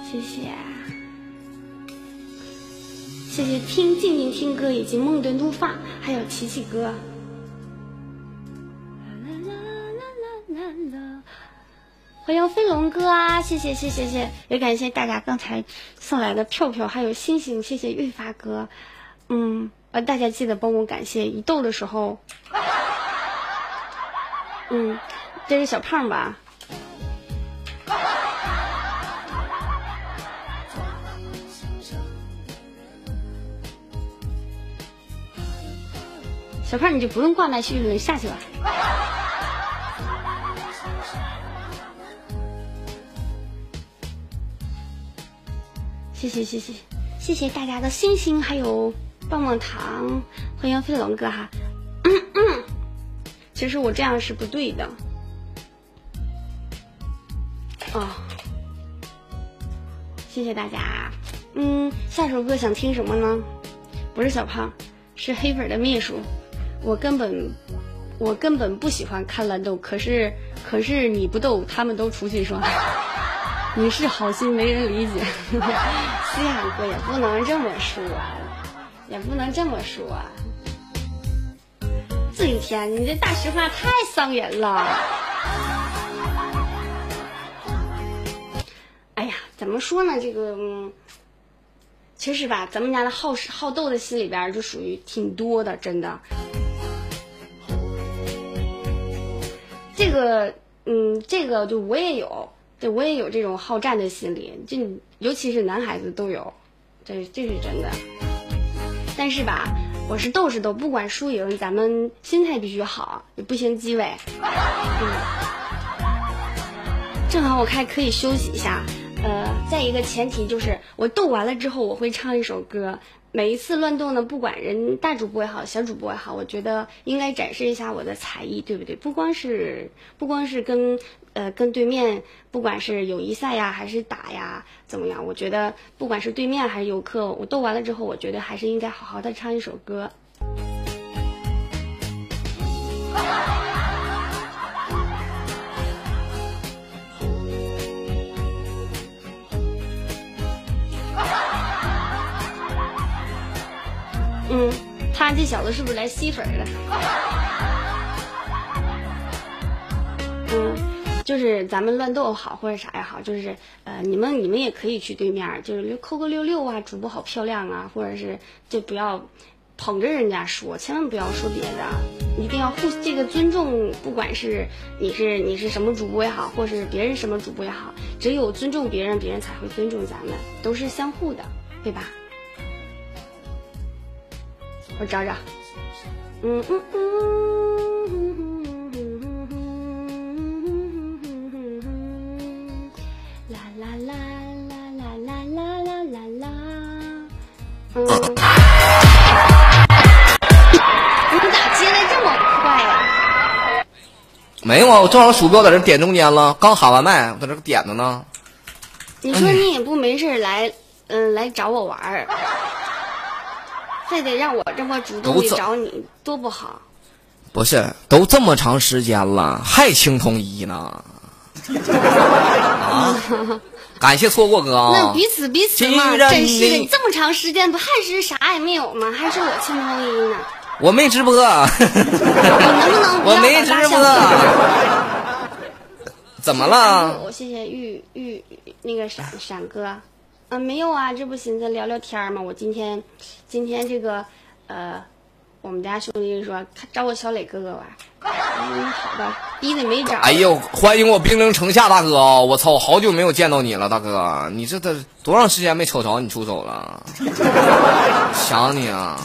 谢谢，谢谢听静静听歌以及梦的怒放，还有琪琪哥。欢迎飞龙哥啊！谢谢谢谢谢谢，也感谢大家刚才送来的票票，还有星星，谢谢玉发哥。嗯，呃，大家记得帮我感谢一豆的时候，嗯，这是小胖吧？小胖，你就不用挂麦序了，你下去吧。谢谢谢谢谢谢大家的星星，还有棒棒糖，欢迎飞龙哥哈。其实我这样是不对的。哦，谢谢大家。嗯，下首歌想听什么呢？不是小胖，是黑粉的秘书。我根本我根本不喜欢看乱斗，可是可是你不逗，他们都出去说 你是好心没人理解。思雅哥也不能这么说，也不能这么说。这一天，你这大实话太伤人了。哎呀，怎么说呢？这个，嗯其实吧，咱们家的好好斗的心里边就属于挺多的，真的。这个，嗯，这个就我也有，对我也有这种好战的心理，这尤其是男孩子都有，这这是真的。但是吧，我是斗是斗，不管输赢，咱们心态必须好，也不行鸡尾。嗯，正好我看可以休息一下。呃，再一个前提就是，我斗完了之后，我会唱一首歌。每一次乱斗呢，不管人大主播也好，小主播也好，我觉得应该展示一下我的才艺，对不对？不光是不光是跟呃跟对面不管是友谊赛呀还是打呀怎么样，我觉得不管是对面还是游客，我斗完了之后，我觉得还是应该好好的唱一首歌。嗯，他这小子是不是来吸粉儿了？嗯，就是咱们乱斗好或者啥也好，就是呃，你们你们也可以去对面，就是扣个六六啊，主播好漂亮啊，或者是就不要捧着人家说，千万不要说别的，一定要互这个尊重，不管是你是你是什么主播也好，或是别人什么主播也好，只有尊重别人，别人才会尊重咱们，都是相互的，对吧？我找找，嗯嗯嗯，啦啦啦啦啦啦啦啦啦啦，嗯，你咋接的这么快呀、
没有啊，我正好鼠标在这点中间了，刚喊完麦，我在这点着呢。
你说你也不没事儿来，嗯、来找我玩儿，非得让我这么主动的找你，多不好。
不是，都这么长时间了，还青铜一呢？啊！感谢错过哥啊！
那彼此彼此嘛，真是的，这么长时间不还是啥也没有吗？还是我青铜一呢？
我没直播，
你能不能不
我没直播 怎么了？
我谢谢玉玉那个闪闪哥，啊没有啊，这不寻思聊聊天儿吗？我今天今天这个呃，我们家兄弟说看找我小磊哥哥玩，嗯好吧，逼的没招儿。
哎呦，欢迎我兵临城下大哥啊！我操，好久没有见到你了，大哥，你这都多长时间没瞅着你出手了？想你啊！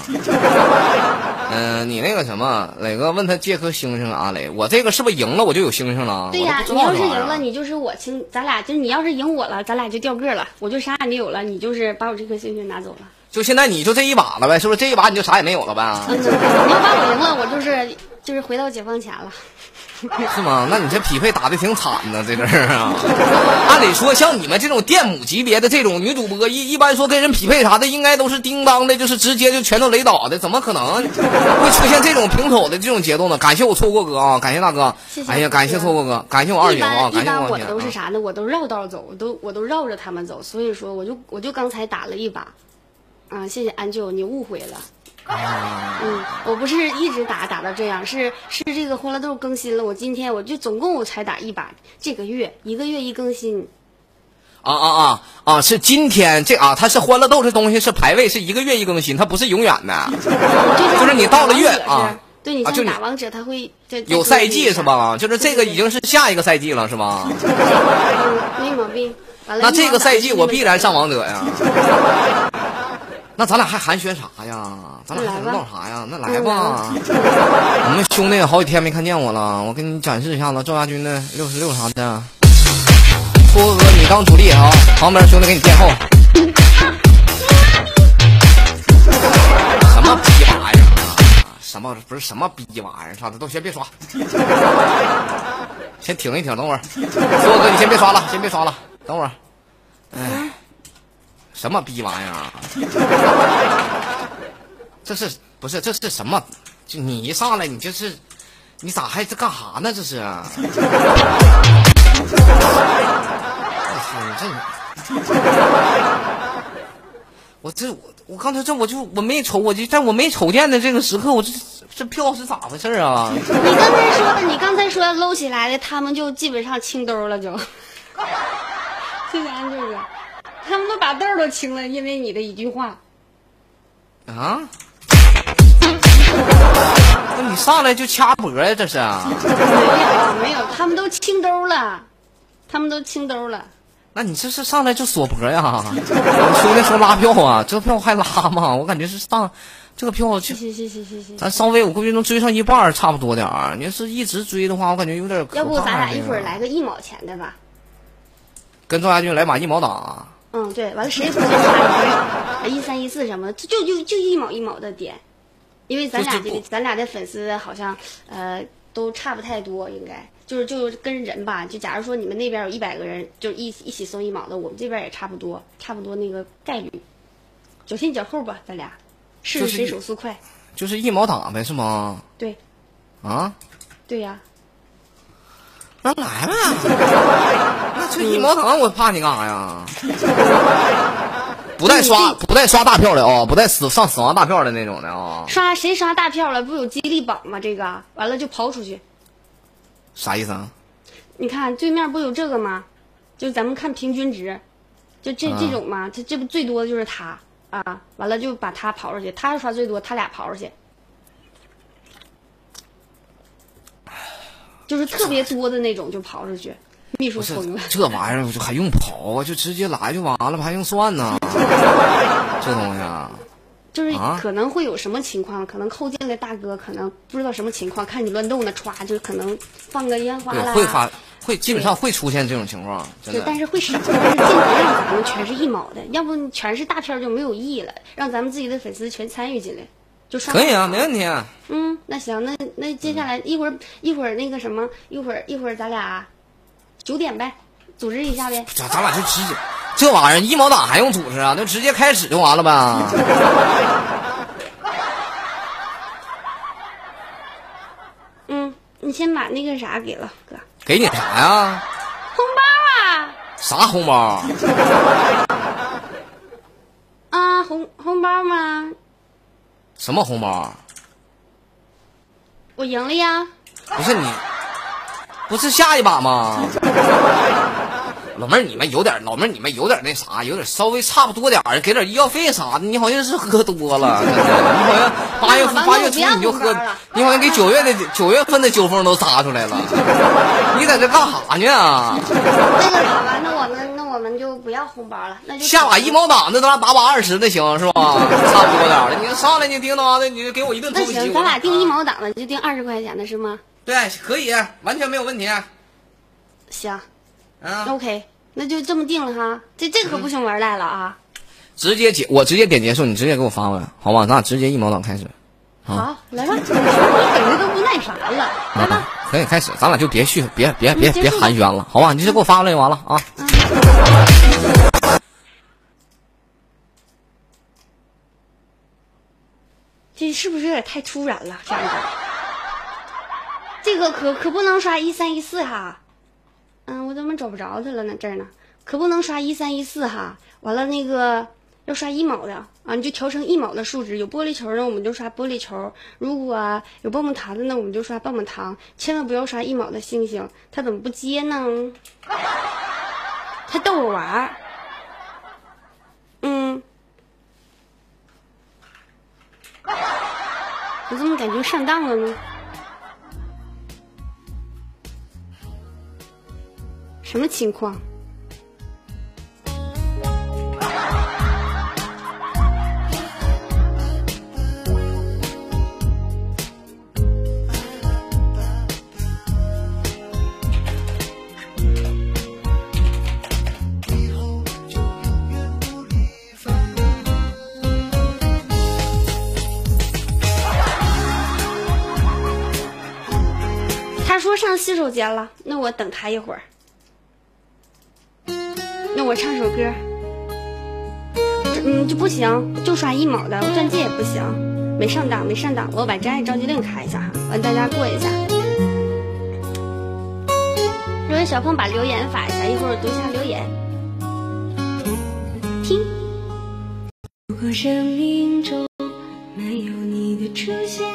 嗯、你那个什么，磊哥问他借颗星星啊，磊，我这个是不是赢了我就有星星了？
对呀、你要是赢了，你就是我亲，咱俩就是你要是赢我了，咱俩就掉个了，我就啥也没有了，你就是把我这颗星星拿走了。
就现在你就这一把了呗，是不是？这一把你就啥也没有了呗？
嗯，你要把我赢了，我就是就是回到解放前了。
是吗？那你这匹配打的挺惨呢，这阵儿啊。按理说，像你们这种电母级别的这种女主播，一一般说跟人匹配啥的，应该都是叮当的，就是直接就全都雷倒的，怎么可能会出现这种平手的这种节奏呢？感谢我错过哥啊，感谢大哥
谢。谢
哎呀，感谢错过哥，感谢我二
一
姐啊，
般一般我
感谢我二姐。
都是啥呢？我都绕道走，我都我都绕着他们走，所以说我就我就刚才打了一把，啊，谢谢安舅，你误会了。嗯，我不是一直打打到这样，是是这个欢乐豆更新了，我今天我就总共我才打一把，这个月一个月一更新，
啊啊啊啊！是今天这啊，它是欢乐豆这东西是排位，是一个月一更新，它不是永远的。
就
就是你到了月啊
对你像打王者，他会这
有赛季是？吧？就是这个已经是下一个赛季了，是吧？
嗯，没毛病。
那这个赛季我必然上。王者呀。那咱俩还寒暄啥呀？咱俩还能唠啥呀？那来吧，我们兄弟好几天没看见我了，我给你展示一下子赵家军的六十六啥的。托哥，你当主力啊，旁边兄弟给你垫后。什么逼玩意儿啊？什么不是什么逼玩意儿？啥的都先别刷，先挺一挺，等会儿。托哥，你先别刷了，先别刷了，等会儿。哎，什么逼玩意儿啊？这是不是这是什么？就你一上来，你这是，你咋还这干啥呢？这是？这这，我这我我刚才这我就我没瞅，我就在我没瞅见的这个时刻，我这这票是咋回事啊？
你刚才说的，你刚才说搂起来的，他们就基本上清兜了就。谢谢安舅哥，他们都把豆都清了，因为你的一句话。
啊？那你上来就掐脖呀？这是？啊
没有没有，他们都清兜了，他们都清兜了。
那你这是上来就锁脖呀？我兄弟说拉票啊，这票还拉吗？我感觉是上这个票。咱稍微我估计能追上一半儿差不多点儿。你要是一直追的话，我感觉有点可怕
要不咱俩一会儿来个一毛钱的吧？
跟赵家军来把一毛打啊。
嗯，对，完了谁不就差一一三一四什么的，就就就一毛一毛的点，因为咱俩
就就不
这个咱俩的粉丝好像呃都差不太多，应该就是就跟人吧，就假如说你们那边有一百个人，就一一起送一毛的，我们这边也差不多，差不多那个概率，脚先脚后吧，咱俩试试谁手速快。
就是一毛党呗，是吗？
对
啊，
对呀、
那来呗。那这一毛疼，我怕你干啥呀？不带刷，不带刷大票的啊、不带死上死亡大票的那种的啊、
刷谁刷大票了？不有激励榜吗？这个完了就刨出去。
啥意思啊？
你看对面不有这个吗？就咱们看平均值，就这、
啊
这种嘛，他这不最多的就是他啊，完了就把他刨出去，他刷最多，他俩刨出去，就是特别多的那种就刨出去，秘书
不是
疯了。
这玩意儿就还用跑啊？就直接来就完了，还用算呢？这东西啊，
就是
啊
可能会有什么情况，可能扣件的大哥可能不知道什么情况，看你乱动的歘，就可能放个烟花
对，
啦，
会发会基本上会出现这种情况，真
对，
的
但。是会少，但是尽量让咱们全是一毛的，要不全是大片就没有意义了，让咱们自己的粉丝全参与进来，就刷。
可以啊，没问题。
啊嗯，那行，那那接下来一会儿一会儿那个什么，一会儿一会儿咱俩九点呗，组织一下呗。
咱咱俩就直接这玩意儿一毛党还用组织啊？那直接开始就完了呗。
嗯，你先把那个啥给了哥，
给你啥呀？
红包啊
啥红包？
啊红红包吗？
什么红包？
我赢了呀！
不是你，不是下一把吗？老妹儿，你们有点，老妹儿，你们有点那啥，有点稍微差不多点儿，给点医药费啥的。你好像是喝多了，你好像八月份八月初你就喝你好像给九月的九月份的酒疯都撒出来了。你在这干啥呢？
那个好吧，那我们那我们就不要红包了，那就
下把一毛党那咱俩打把二十的行是吧？差不多点儿了，你上来你叮当的，你就给我一顿偷袭。
那行，咱俩定一
啊
毛党的就定二十块钱的是吗？
对，可以，完全没有问题。
行
啊
，，OK，那就这么定了哈。这这可不行玩赖了啊！
直接结，我直接点结束，你直接给我发过来，好吧？咱俩直接一毛党开始。
好，来吧，你等的都不耐烦了，来吧。
可以开始，咱俩就别续，别别别寒暄了，好吧？你直接给我发过来就完了啊！
这是不是有点太突然了？这样的，这个可可不能刷一三一四哈。嗯，我怎么找不着它了呢？这儿呢，可不能刷一三一四哈。完了那个要刷一毛的啊，你就调成一毛的数值。有玻璃球呢，我们就刷玻璃球；如果有棒棒糖的呢，我们就刷棒棒糖。千万不要刷一毛的星星，它怎么不接呢？它逗我玩儿。嗯。我怎么感觉上当了呢？什么情况？他说上洗手间了，那我等他一会儿。我唱首歌。嗯，就不行，就刷一毛的，钻戒也不行，没上当，没上当。我把真爱召集令开一下哈，完大家过一下。各位小朋友把留言发一下，一会儿我读一下留言。听。
如果生命中没有你的出现，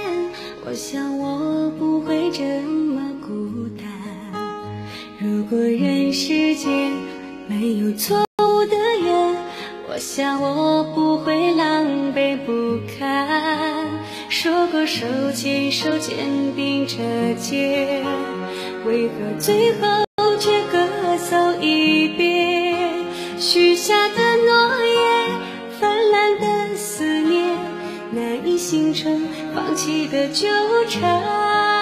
我想我不会这么孤单。如果人世间没有错误的人，我想我不会狼狈不堪。说过手牵手肩并着肩，为何最后却各走一边？许下的诺言，泛滥的思念，难以形成放弃的纠缠。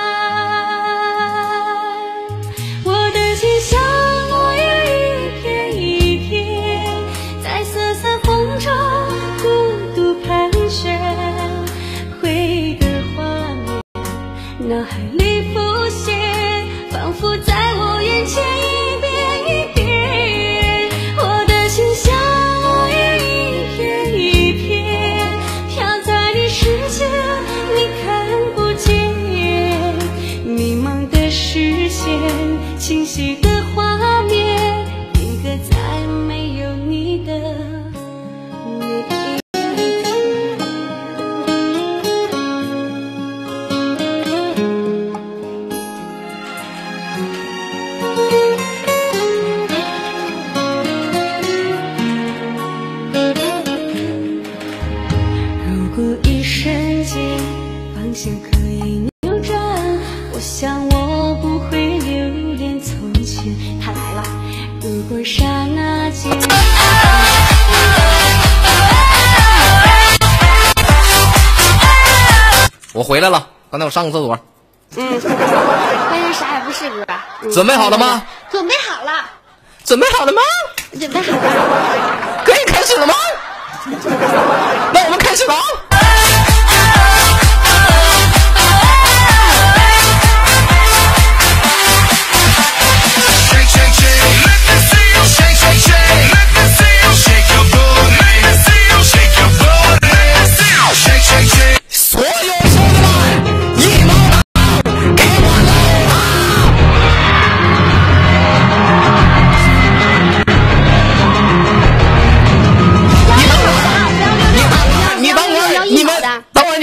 回
来了，刚才我上个厕所。
嗯，但是啥也不是哥。嗯
准备好了吗？
准备好了，
准备好了吗？
准备好了。
可以开始了吗？那我们开始了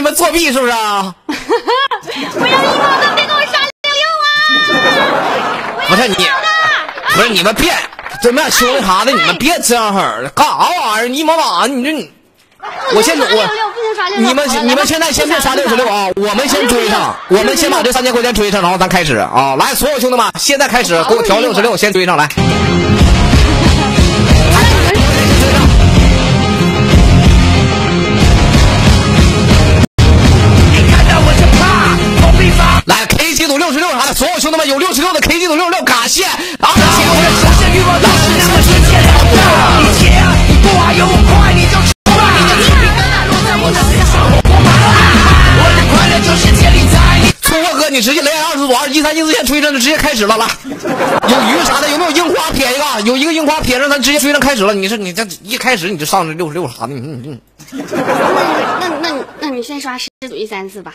你们作弊是不是啊？
不要一毛的，别给我刷六六啊！
不是你，不是你们别，怎么样，兄弟啥的，你们别这样式儿的，干啥玩意儿？你毛马，你这你，我先
不能刷六六，
我。
不能刷六六。
你们你们现在先别刷六十六啊，我们先追上，我们先把这三千块钱追上，然后咱开始啊！来，所有兄弟们，现在开始，给我调六十六，先追上。来六十六啥的，所有兄弟们有六十六的 K 机组六十六，感谢啊！粗货哥，你直接雷二十组二一三一四线追上，直接开始了，来，有鱼啥的，有没有樱花撇一个？有一个樱花撇上，咱直接追上开始了。你是你这一开始你就上这六十六啥的，你你你
那那那那你先刷十组一三四吧。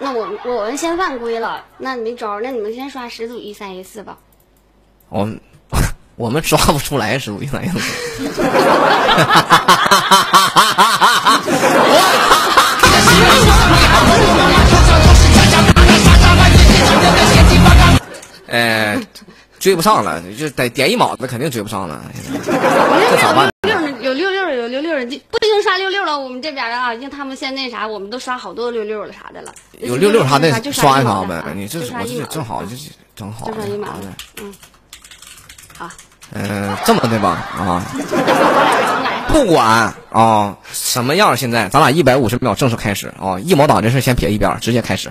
那我我们先犯规了，那没招儿，那你们先刷十组一三一四吧。
我们 我们刷不出来十组一三一四。哎，追不上了，就得点一毛子，肯定追不上了。这咋办？
有六六有六六人，不行刷六六了。我们这边儿啊，像他们现在那啥，我们都刷好多六六了啥的了。
有六六啥的
就
刷一刷。呗你这我这正好就是正好
就刷一毛的
的。
嗯，好，
嗯，这么的吧啊，不管啊什么样，现在咱俩一百五十秒正式开始啊！一毛党这事先撇一边，直接开始。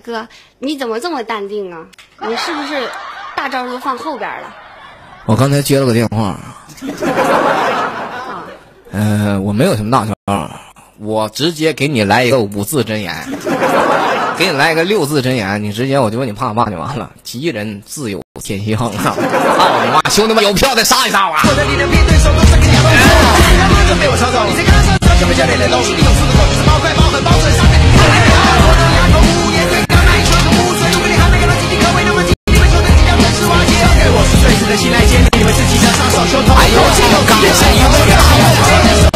哥，你怎么这么淡定啊？你是不是大招都放后边了？
我刚才接了个电话，呃，我没有什么大招，我直接给你来一个五字真言，给你来一个六字真言，你直接我就问你怕不怕就完了。吉人自有天相啊！操你妈！兄弟们有票的杀一杀我！哎呦，这个感谢一位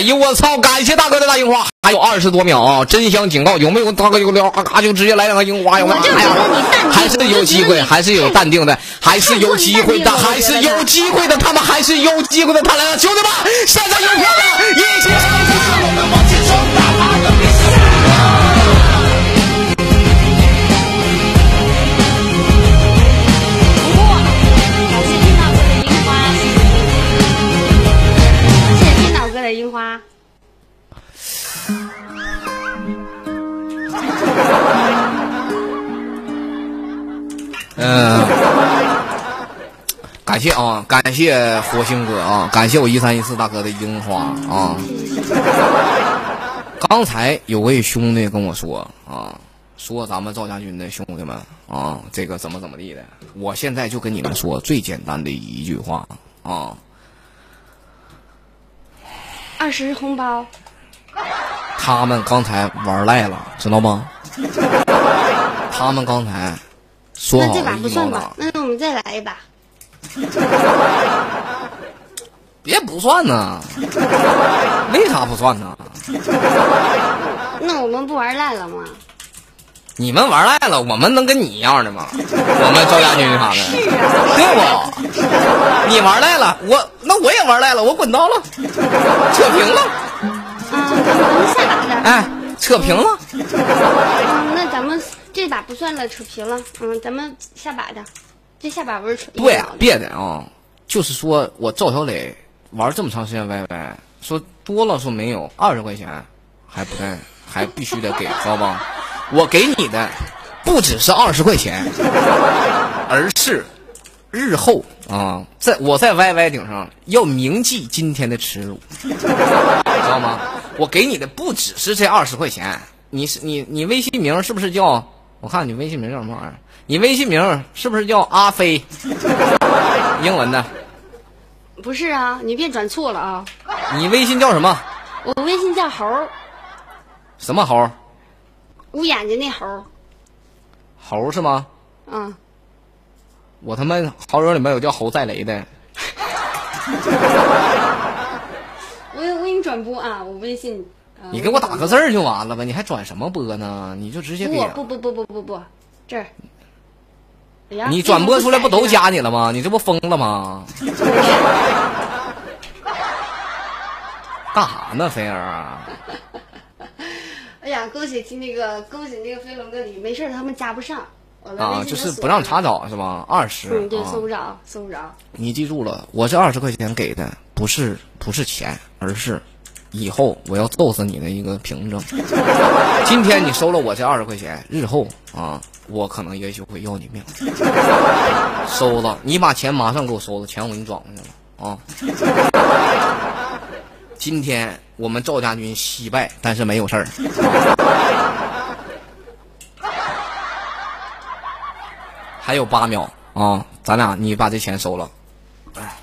哎呦我操！感谢大哥的大樱花，还有二十多秒啊！真香警告，有没有大哥有聊啊嘎就直接来两个樱花？有没有？
我就觉得你淡定
还是有机会，还是有淡定的，还是有机会的，还是有机会的，他们还是有机会的。他来了，兄弟们，现在有票了，一起上感谢啊，感谢火星哥啊，感谢我一三一四大哥的樱花啊。刚才有位兄弟跟我说啊，说咱们赵家军的兄弟们啊，这个怎么怎么地的。我现在就跟你们说最简单的一句话啊，
二十红包，
他们刚才玩赖了，知道吗？他们刚才说好
那这把
了一毛党
不算吧？，那我们再来一把。
别不算呢，为啥不算呢？
那我们不玩赖了吗？
你们玩赖了，我们能跟你一样的吗？我们赵家军啥的，对不？你玩赖了，我那我也玩赖了，我滚刀了，扯平了，
啊，咱们下把的。
哎，扯平了。
嗯，那咱们这把不算了，扯平了。嗯，咱们下把的，这下把不是扯
对啊，别的啊，就是说我赵小磊玩这么长时间 YY，说多了说没有，二十块钱还不带，还必须得给，知道吧？我给你的不只是二十块钱，而是日后啊，在我在 YY 顶上要铭记今天的耻辱，知道吗？我给你的不只是这二十块钱，你是你你微信名是不是叫？我看你微信名叫什么玩意儿？你微信名是不是叫阿飞？英文的，
不是啊，你别转错了啊！
你微信叫什么？
我微信叫猴，
什么猴？
捂眼睛那猴。
猴是吗？
嗯，
我他妈好友里面有叫猴赛雷的，
我我给你转播啊，我微信。啊
你给我打个字儿就完了呗，你还转什么播呢？你就直接给
不不不不不不不，这儿。
你转播出来不都？加你了吗？你这不疯了吗？干啥呢，菲儿啊？
哎呀，恭喜那个恭喜那个飞龙哥，你没事儿他们加不上。
啊，就是不让查找是吧？二十、
嗯，对，
啊
搜不着，搜不着。
你记住了，我这二十块钱给的不是不是钱，而是以后我要揍死你的一个凭证。今天你收了我这二十块钱，日后啊，我可能也许会要你命。收了，你把钱马上给我收了，钱我给你转过去了啊。今天我们赵家军惜败，但是没有事儿。还有八秒啊，咱俩你把这钱收了。
哎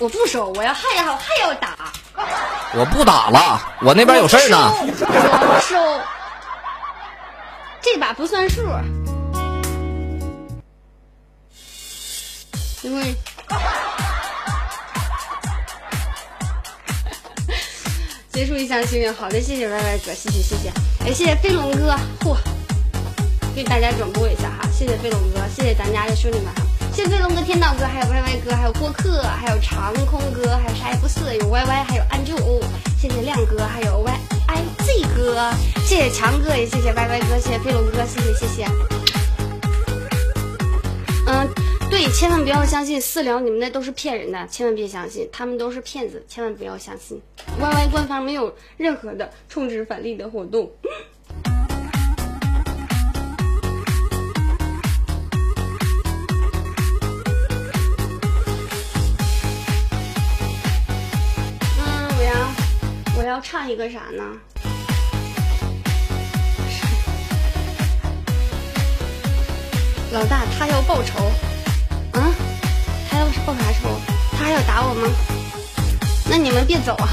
我不收，我要还要还要打。
我不打了，我那边有事儿呢。
我不收，这把不算数。因为 结束一下心愿，好的，谢谢歪歪哥，谢谢谢谢，哎，谢谢飞龙哥，嚯，给大家转播一下哈，谢谢飞龙哥，谢谢咱家的兄弟们谢谢飞龙哥、天道哥，还有 Y Y 哥，还有过客，还有长空哥，还有沙 F 四，有 Y Y，还有安住，谢谢亮哥，还有 Y I Z 哥，谢谢强哥，也谢谢 Y Y 哥，谢谢飞龙哥，谢谢谢谢。嗯，对，千万不要相信私聊，你们那都是骗人的，千万别相信，他们都是骗子，千万不要相信。Y Y 官方没有任何的充值返利的活动。唱一个啥呢？老大，他要报仇，啊？他要报啥仇？他还要打我吗？那你们别走啊！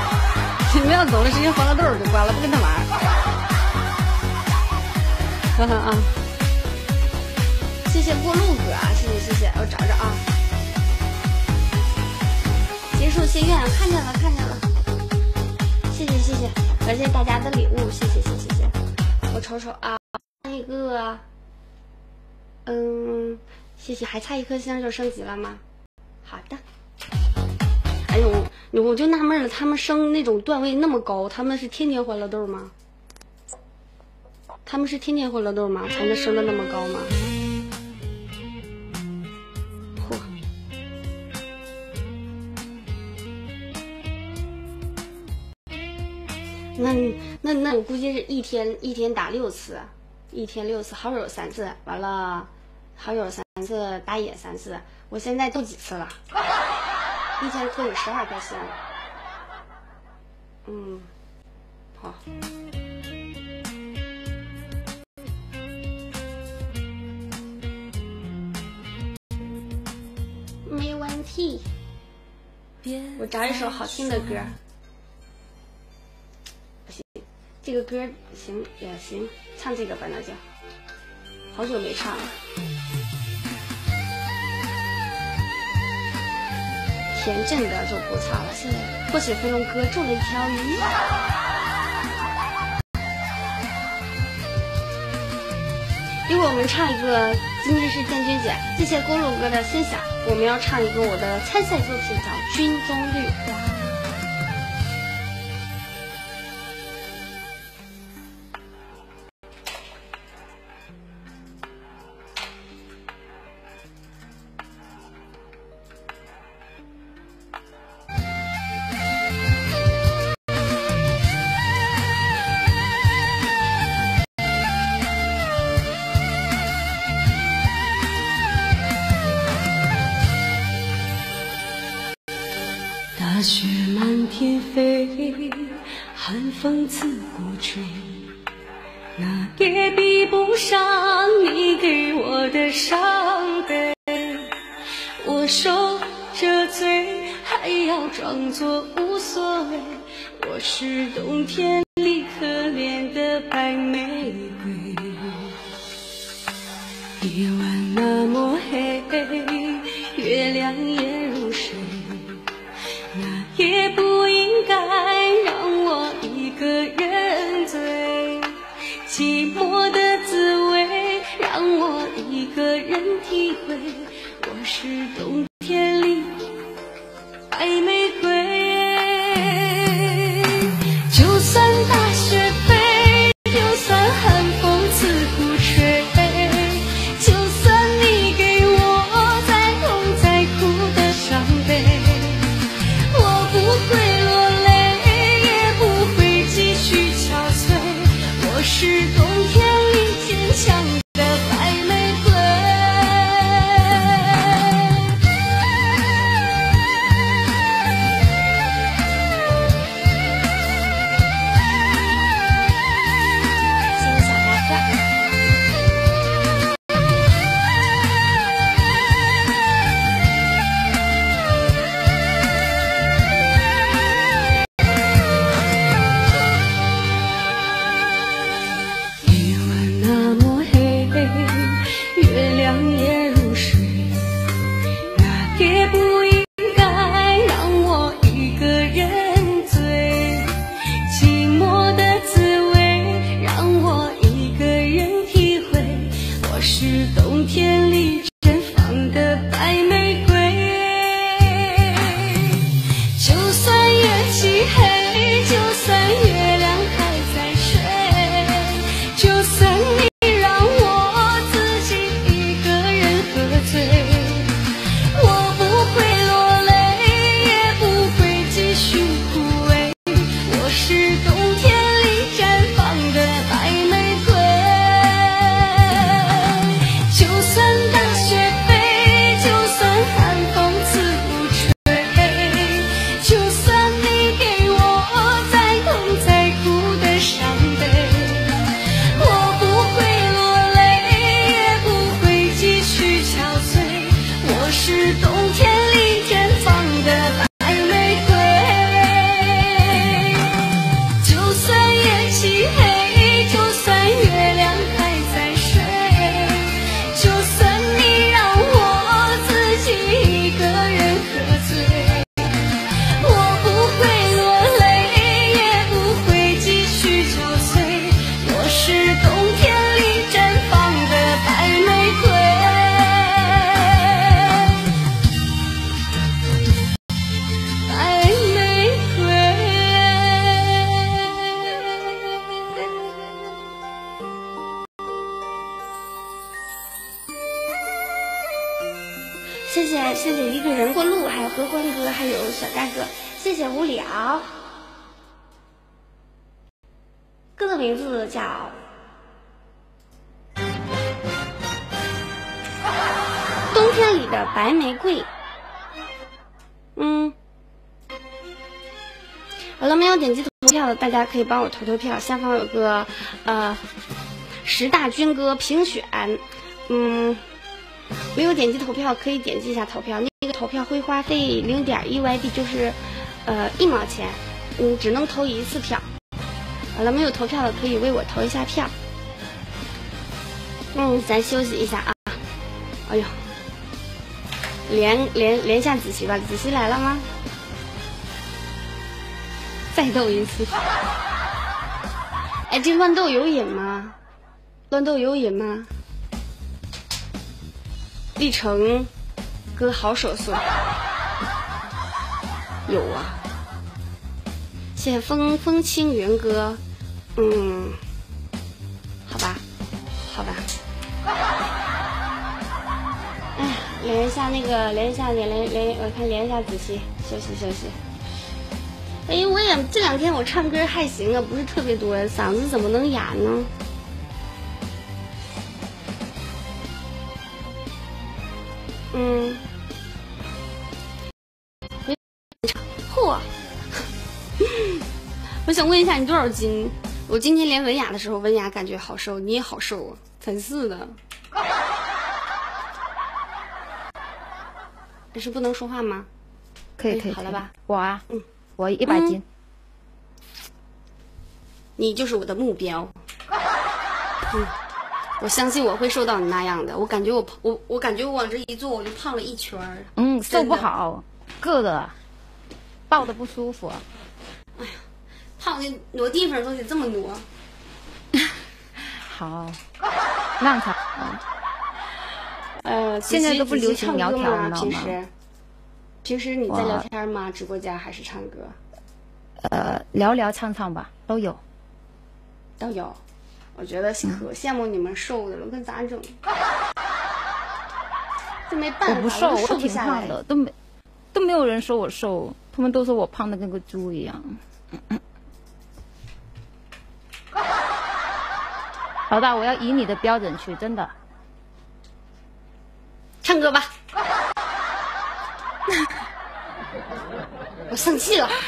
你们要走了，直接欢乐豆就关了，不跟他玩儿。呵呵啊！谢谢过路哥啊，谢谢谢谢，我找找啊。结束心愿，看见了看见了，谢谢谢谢，感谢大家的礼物，谢谢谢谢谢。我瞅瞅啊，一个。嗯，谢谢。还差一颗星就升级了吗？好的。哎呦，我就纳闷了，他们升那种段位那么高，他们是天天欢乐豆吗？他们是天天欢乐豆吗？才能升的那么高吗？那那那我估计是一天一天打六次，一天六次，好友三次，完了好友三次，打野三次。我现在都几次了？一天扣你十二颗星。嗯，好。没问题。我找一首好听的歌。这个歌行也行，唱这个吧，那就。好久没唱了。田震的就不唱了，现在破水飞龙哥中了一条鱼。一会儿我们唱一个，今天是建军节，谢谢公路哥的分享。我们要唱一个我的参赛作品，叫《军中绿花》。
风刺骨吹，那也比不上你给我的伤悲。我受着罪，还要装作无所谓。我是冬天里可怜的白玫瑰。夜晚那么黑，月亮也如水。那也不应该个人醉，寂寞的滋味让我一个人体会。我是冬
可以帮我投投票，下方有个呃十大军歌评选，嗯，没有点击投票可以点击一下投票，那个投票会花费零点一 YD，就是呃一毛钱，嗯，只能投一次票。好了，没有投票的可以为我投一下票。嗯，咱休息一下啊。哎呦，连连连一下子熙吧，子熙来了吗？再斗一次。哎，这乱斗有瘾吗？乱斗有瘾吗？历程，哥好手速。有啊。谢谢风风轻云哥，嗯，好吧，好吧。哎，连一下那个，连一下连连连，我看连一下子熙，休息休息。哎，我也这两天我唱歌还行啊，不是特别多，嗓子怎么能哑呢？嗯，嚯！我想问一下你多少斤？我今天连文雅的时候，文雅感觉好瘦，你也好瘦啊，真是的。这 是不能说话吗？
可以，可以
好了吧？
我啊，
嗯，
我一百斤，
你就是我的目标。嗯，我相信我会瘦到你那样的。我感觉我我我感觉我往这一坐，我就胖了一圈儿。
嗯，瘦不好，硌的，抱的不舒服。
哎呀胖的挪地方都得这么挪。
好，浪潮，
呃，
现在都不流行苗条
吗？
你知道吗
平时平时你在聊天吗？直播间还是唱歌
呃，聊聊唱唱吧，都有。
都有。我觉得
嗯
可羡慕你们瘦的了，可咋整？这没办法，
我不瘦，
我
我挺胖的，都没都没有人说我瘦，他们都说我胖的跟个猪一样。老大，我要以你的标准去，真的。
唱歌吧。我生气了。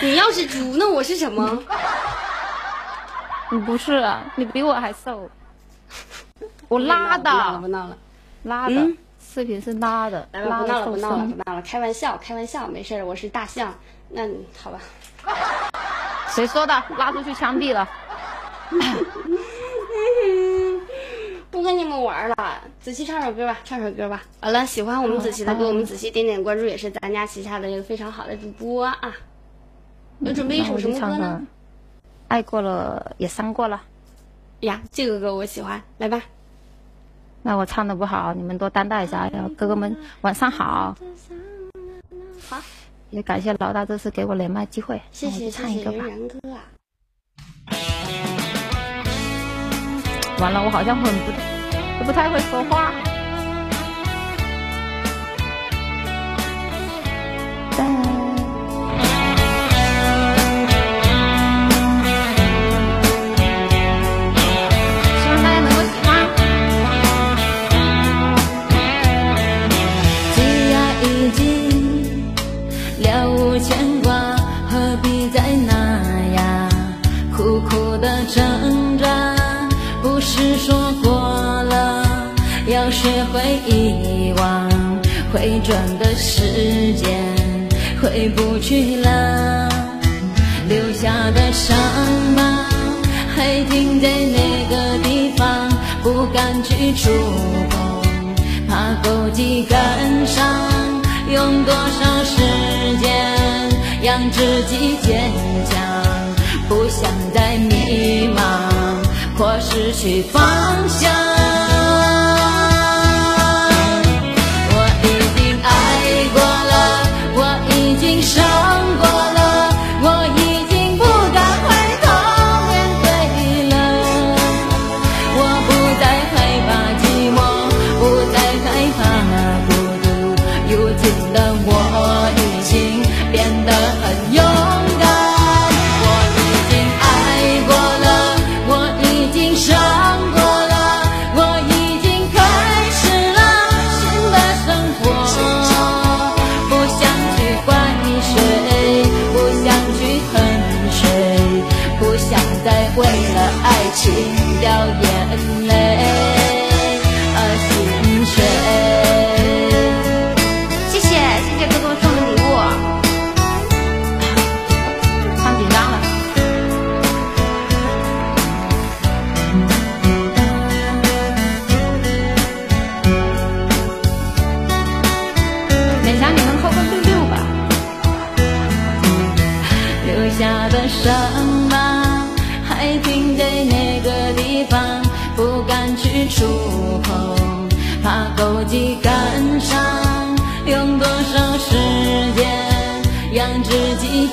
你要是猪，那我是什么？
你不是啊，你比我还瘦。我拉的
不，闹了。
拉的
嗯，
视频是拉的，
来吧，
拉
不闹了，不闹了，不。闹了，开玩笑，开玩笑，没事，我是大象。那好吧。
谁说的？拉出去枪毙了！
不跟你们玩了，子熙唱首歌吧，唱首歌吧。好了，喜欢我们子熙的给，我们子熙点点关注，也是咱家旗下的一个非常好的主播啊。有准备一首什么歌呢？
爱过了也伤过了。
呀，这个歌我喜欢，来吧。
那我唱的不好，你们多担待一下呀，哥哥们晚上好。
好，
也感谢老大这次给我连麦机会，
谢谢
唱一个吧。完了，我好像很不都不太会说话。希望大家能够喜欢。
既然已经了无牵挂，何必再那样苦苦的挣转的时间回不去了，留下的伤疤还停在那个地方，不敢去触碰。怕勾起感伤，用多少时间让自己坚强？不想再迷茫或失去方向。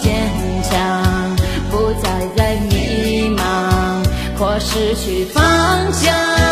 坚强，不再再迷茫或失去方向。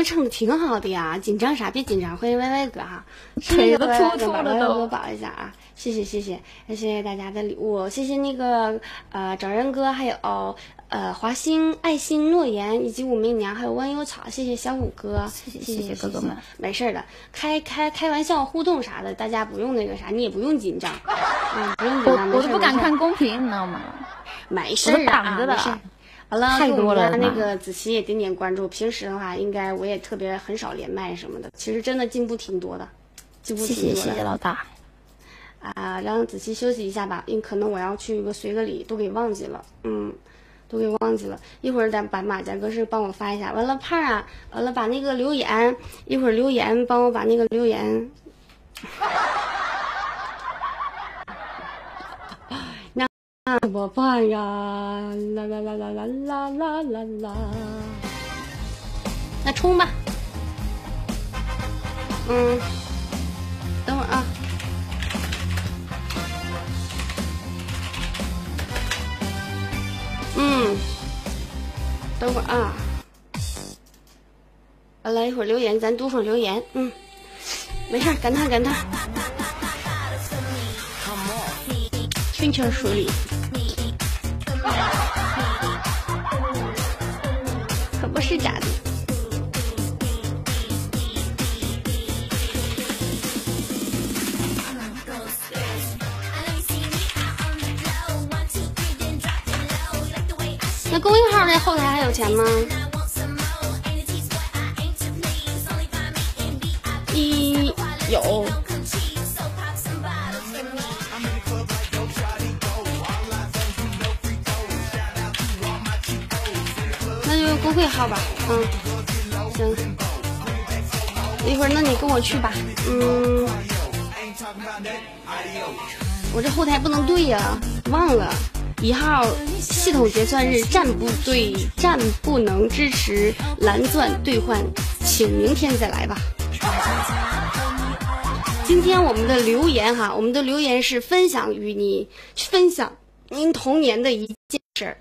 歌唱的挺好的呀，紧张啥？别紧张，欢迎歪歪哥哈，
腿都
歪歪哥
突突了
把歪歪
都
哥保一下啊，谢谢谢谢，谢谢大家的礼物，谢谢那个呃找人哥，还有呃华兴爱心诺言以及武媚娘，还有弯忧草，谢谢小五哥，谢谢
谢谢哥哥们，
没事的，开开开玩笑互动啥的，大家不用那个啥，你也不用紧张，嗯，不用紧张，
我我都不敢看公屏，你知道吗？
没事儿啊，没事儿好了，
太
给我们
多了嘛
家那个子琪也点点关注。平时的话，应该我也特别很少连麦什么的，其实真的进步挺多的，进步挺多的。
谢谢老大，
啊，让子琪休息一下吧，因为可能我要去个随个礼，都给忘记了，嗯，都给忘记了。一会儿咱把马甲格式帮我发一下，完了胖啊，完了把那个留言，一会儿留言帮我把那个留言。怎么办呀？啦啦啦啦啦啦啦啦啦！那冲吧。嗯，等会儿啊。嗯，等会儿啊。完了，一会儿留言，咱读会儿留言。嗯，没事儿，感叹感叹。顺气儿水里，可不是假的。那公益号那后台还有钱吗？一有。公会号吧，嗯，行，一会儿那你跟我去吧，嗯，我这后台不能对呀、忘了，一号系统结算日暂不对，暂不能支持蓝钻兑换，请明天再来吧。今天我们的留言哈，我们的留言是分享与你分享您童年的一件事儿。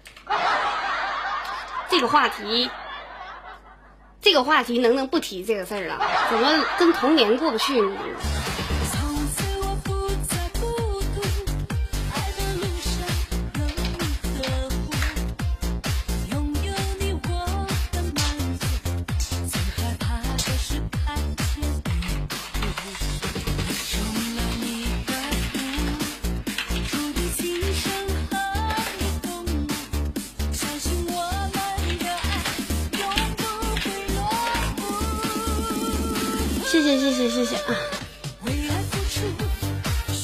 这个话题，这个话题能不能不提这个事儿了？怎么跟童年过不去呢？谢谢谢谢谢谢啊！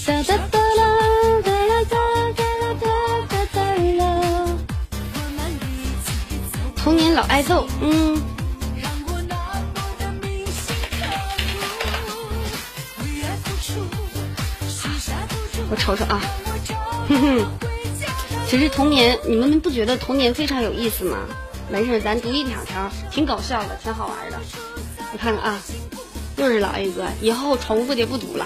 哒哒哒啦哒啦哒哒啦哒哒哒啦。童年老挨揍，嗯，我瞅瞅啊，哼哼。其实童年，你们不觉得童年非常有意思吗？没事，咱读一条条，挺搞笑的，挺好玩的。我看看啊，又是老 A 哥，以后重复的不读了，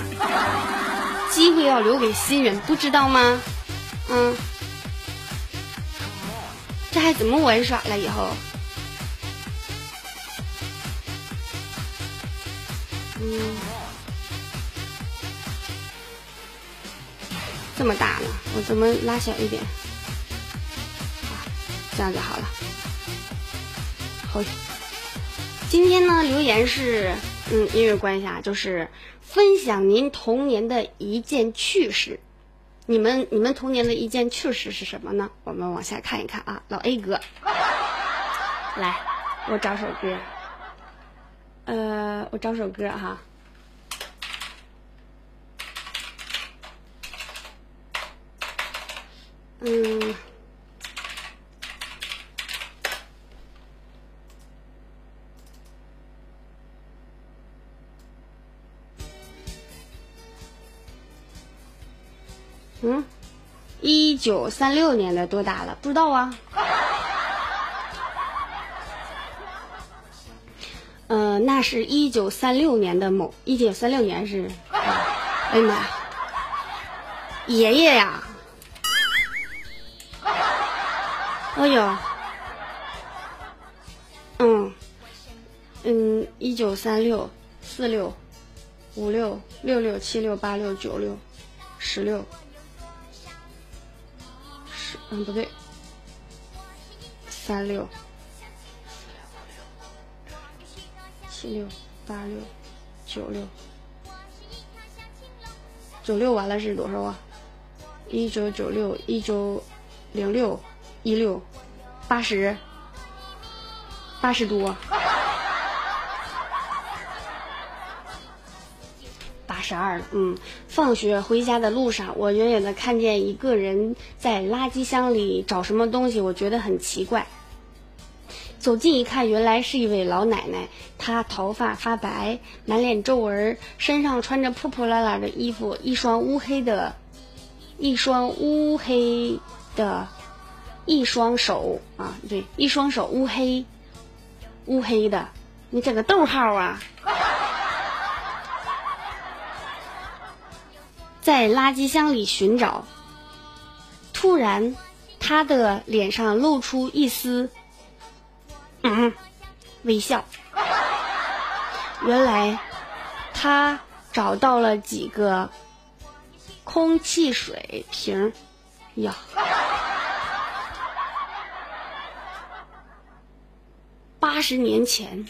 机会要留给新人，不知道吗？嗯，这还怎么玩耍了？以后，嗯，这么大呢，我怎么拉小一点？这样就好了。好，今天呢留言是，嗯，音乐关系啊，就是分享您童年的一件趣事。你们你们童年的一件趣事是什么呢？我们往下看一看啊，老 A 哥，来，我找首歌，呃，我找首歌哈。嗯。嗯，一九三六年的多大了？不知道啊。呃，那是一九三六年的某，一九三六年是，哎呀妈呀，爷爷呀！哎呦，嗯，嗯，一九三六、四六、五六、六六、七六、八六、九六、十六。嗯，不对，三六，七六，八六，九六，九六完了是多少啊？一九九六，一九零六，一六，八十，八十多。十二了，嗯，放学回家的路上，我远远的看见一个人在垃圾箱里找什么东西，我觉得很奇怪。走近一看，原来是一位老奶奶，她头发发白，满脸皱纹，身上穿着破破烂烂的衣服，一双乌黑的，一双乌黑的，一双手啊，对，一双手乌黑，乌黑的，你整个逗号啊。在垃圾箱里寻找，突然，他的脸上露出一丝，嗯，微笑。原来，他找到了几个空气水瓶呀。八十年前。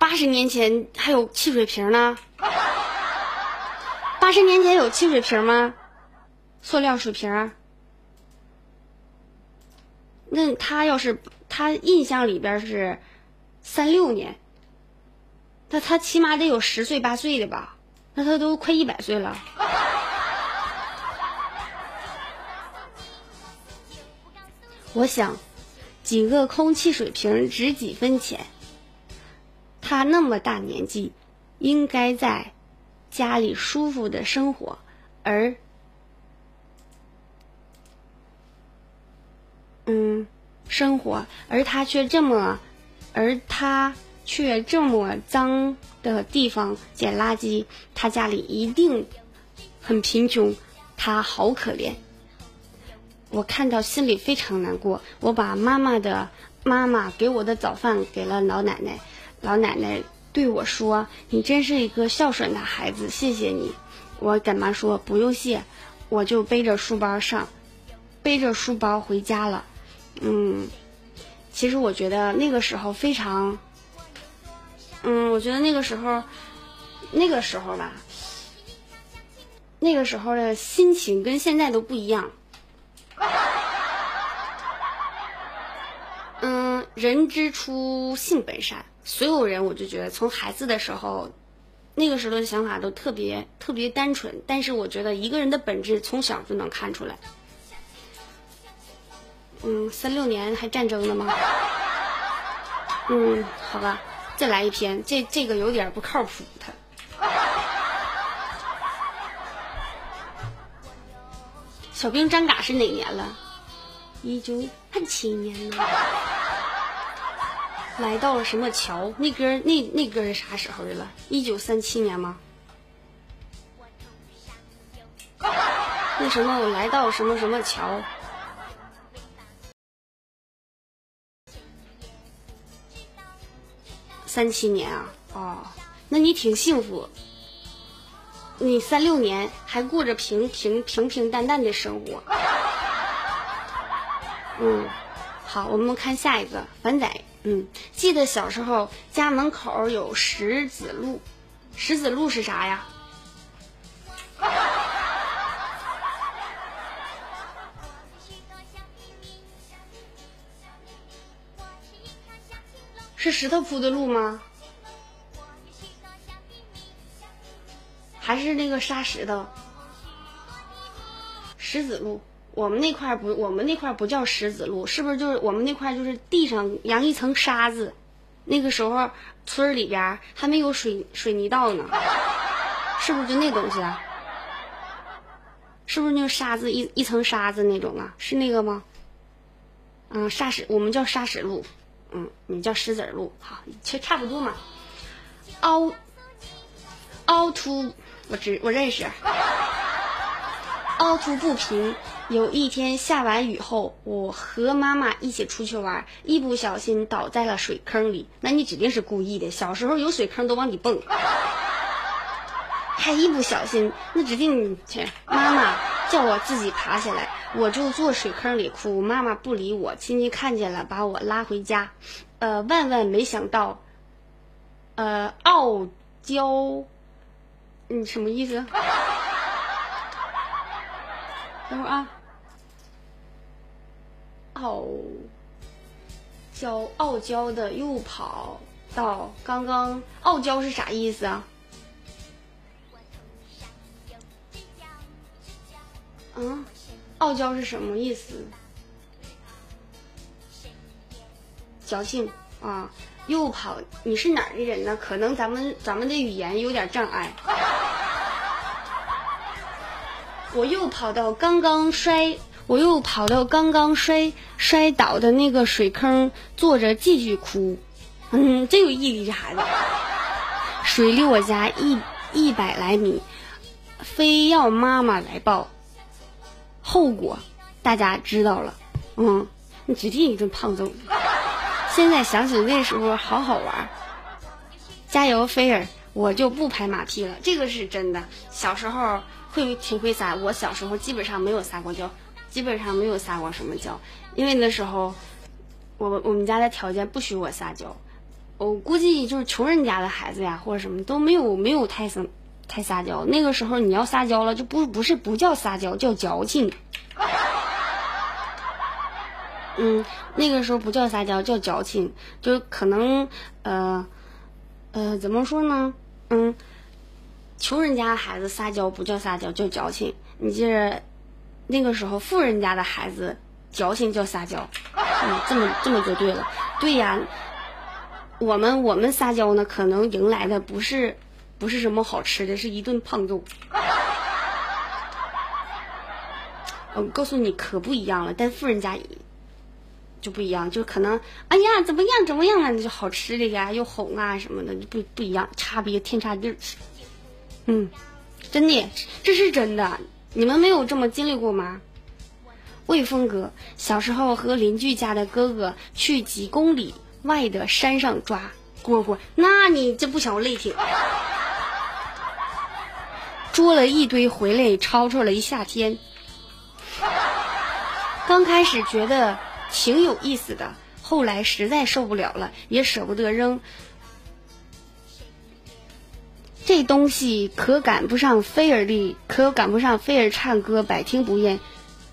八十年前还有汽水瓶呢？八十年前有汽水瓶吗？塑料水瓶？那他要是他印象里边是三六年，那他起码得有十岁八岁的吧？那他都快一百岁了。我想，几个空气水瓶值几分钱？他那么大年纪，应该在家里舒服的生活，而嗯，生活，而他却这么，而他却这么脏的地方捡垃圾，他家里一定很贫穷，他好可怜。我看到心里非常难过，我把妈妈的妈妈给我的早饭给了老奶奶。老奶奶对我说：“你真是一个孝顺的孩子，谢谢你。”我赶忙说：“不用谢。”我就背着书包上，背着书包回家了。嗯，其实我觉得那个时候非常，嗯，我觉得那个时候，那个时候吧，那个时候的心情跟现在都不一样。嗯，人之初，性本善。所有人，我就觉得从孩子的时候，那个时候的想法都特别特别单纯，但是我觉得一个人的本质从小就能看出来。嗯，三六年还战争呢吗？嗯，好吧，再来一篇，这这个有点不靠谱，他。小兵张嘎是哪年了？一九三七年呢。来到了什么桥？那歌那那歌是啥时候的了？一九三七年吗？那什么，我来到什么什么桥？三七年啊，哦，那你挺幸福。你三六年还过着平平平平淡淡的生活。嗯，好，我们看下一个凡仔。嗯，记得小时候家门口有石子路，石子路是啥呀？是石头铺的路吗？还是那个沙石头？石子路，我们那块不，我们那块不叫石子路，是不是就是我们那块就是地上扬一层沙子？那个时候村里边还没有水水泥道呢，是不是就那东西啊？是不是那个沙子一一层沙子那种啊？是那个吗？嗯，沙石，我们叫沙石路，嗯，你叫石子路，好，其实差不多嘛。凹凹凸，我知我认识。凹凸不平。有一天下完雨后，我和妈妈一起出去玩，一不小心倒在了水坑里。那你指定是故意的，小时候有水坑都往里蹦，还一不小心，那指定去。妈妈叫我自己爬起来，我就坐水坑里哭。妈妈不理我，亲戚看见了，把我拉回家。呃，万万没想到，呃，傲娇，嗯，什么意思？等会儿啊。傲娇傲娇的又跑到刚刚，傲娇是啥意思啊？嗯，傲娇是什么意思？矫情啊！又跑，你是哪儿的人呢？可能咱们咱们的语言有点障碍。我又跑到刚刚摔。我又跑到刚刚摔摔倒的那个水坑，坐着继续哭。嗯，真有毅力这孩子。水离我家一一百来米，非要妈妈来抱。后果大家知道了。嗯，你指定一顿胖揍。现在想起那时候好好玩。加油，菲儿！我就不拍马屁了，这个是真的。小时候会挺会撒，我小时候基本上没有撒过娇。基本上没有撒过什么娇，因为那时候我我们家的条件不许我撒娇，我估计就是穷人家的孩子呀，或者什么都没有没有太撒太撒娇。那个时候你要撒娇了，就不不是不叫撒娇，叫矫情。嗯，那个时候不叫撒娇，叫矫情，就可能呃呃怎么说呢？嗯，穷人家孩子撒娇不叫撒娇，叫矫情。你记着。那个时候，富人家的孩子矫情叫撒娇，嗯，这么这么就对了。对呀，我们我们撒娇呢，可能迎来的不是不是什么好吃的，是一顿胖揍。我告诉你，可不一样了。但富人家就不一样，就可能哎呀怎么样怎么样啊，那就好吃的呀，又哄啊什么的，不不一样，差别天差地儿。嗯，真的，这是真的。你们没有这么经历过吗？魏峰哥小时候和邻居家的哥哥去几公里外的山上抓蝈蝈，那你这不小累挺，捉了一堆回来，吵吵了一夏天。刚开始觉得挺有意思的，后来实在受不了了，也舍不得扔。这东西可赶不上菲儿的，可赶不上菲儿唱歌百听不厌。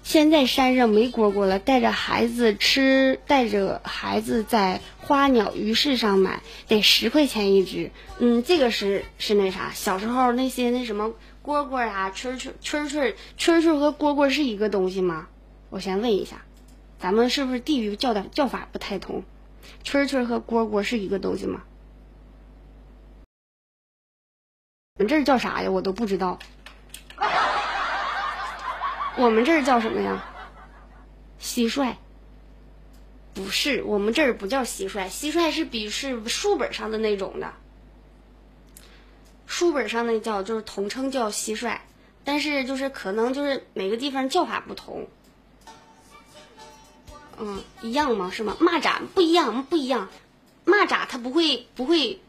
现在山上没蝈蝈了，带着孩子吃，带着孩子在花鸟鱼市上买，得十块钱一只。嗯，这个是是那啥，小时候那些那什么蝈蝈啊，蛐蛐蛐蛐蛐蛐和蝈蝈是一个东西吗？我先问一下，咱们是不是地域叫的叫法不太同？蛐蛐和蝈蝈是一个东西吗？我们这儿叫啥呀？我都不知道。我们这儿叫什么呀？蟋蟀。不是，我们这儿不叫蟋蟀，蟋蟀是比是书本上的那种的。书本上那叫就是统称叫蟋蟀，但是就是可能就是每个地方叫法不同。嗯，一样吗？是吗？蚂蚱不一样，不一样。蚂蚱它不会不会，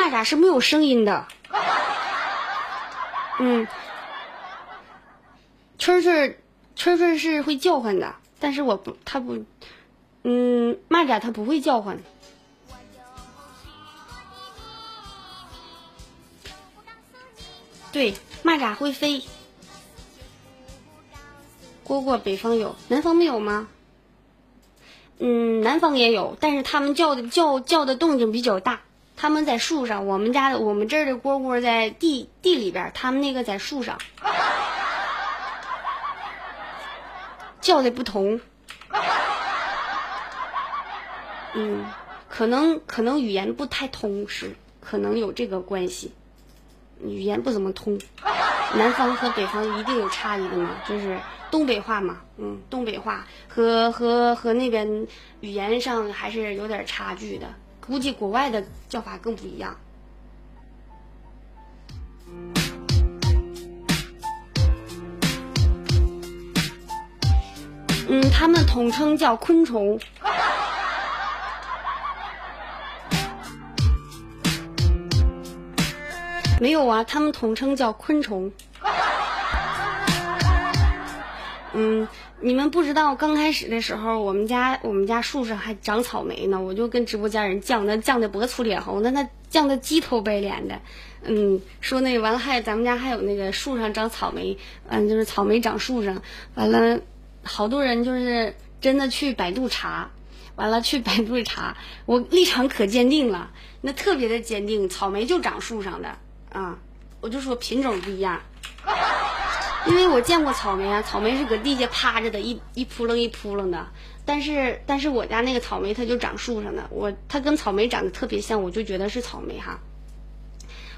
蚂蚱是没有声音的。嗯，蛐蛐蛐蛐是会叫唤的，但是我不，它不，嗯，蚂蚱它不会叫唤。对，蚂蚱会飞。蝈蝈北方有，南方没有吗？嗯，南方也有，但是它们叫的叫叫的动静比较大。他们在树上，我们家的我们这儿的蝈蝈在地地里边他，们那个在树上，叫的不同。嗯，可能可能语言不太通是，可能有这个关系，语言不怎么通。南方和北方一定有差异的嘛，就是东北话嘛，嗯，东北话和和和那边语言上还是有点差距的，估计国外的叫法更不一样。嗯，他们统称叫昆虫。没有啊，他们统称叫昆虫。嗯，你们不知道，刚开始的时候，我们家我们家树上还长草莓呢，我就跟直播间人犟，那犟的脖粗脸红，那那犟的鸡头白脸的。嗯，说那完了还咱们家还有那个树上长草莓，嗯，就是草莓长树上，完了好多人就是真的去百度查，完了去百度查，我立场可坚定了，那特别的坚定，草莓就长树上的啊，我就说品种不一样。因为我见过草莓啊，草莓是搁地下趴着的，一一扑棱一扑棱的。但是但是我家那个草莓它就长树上的，我它跟草莓长得特别像，我就觉得是草莓哈。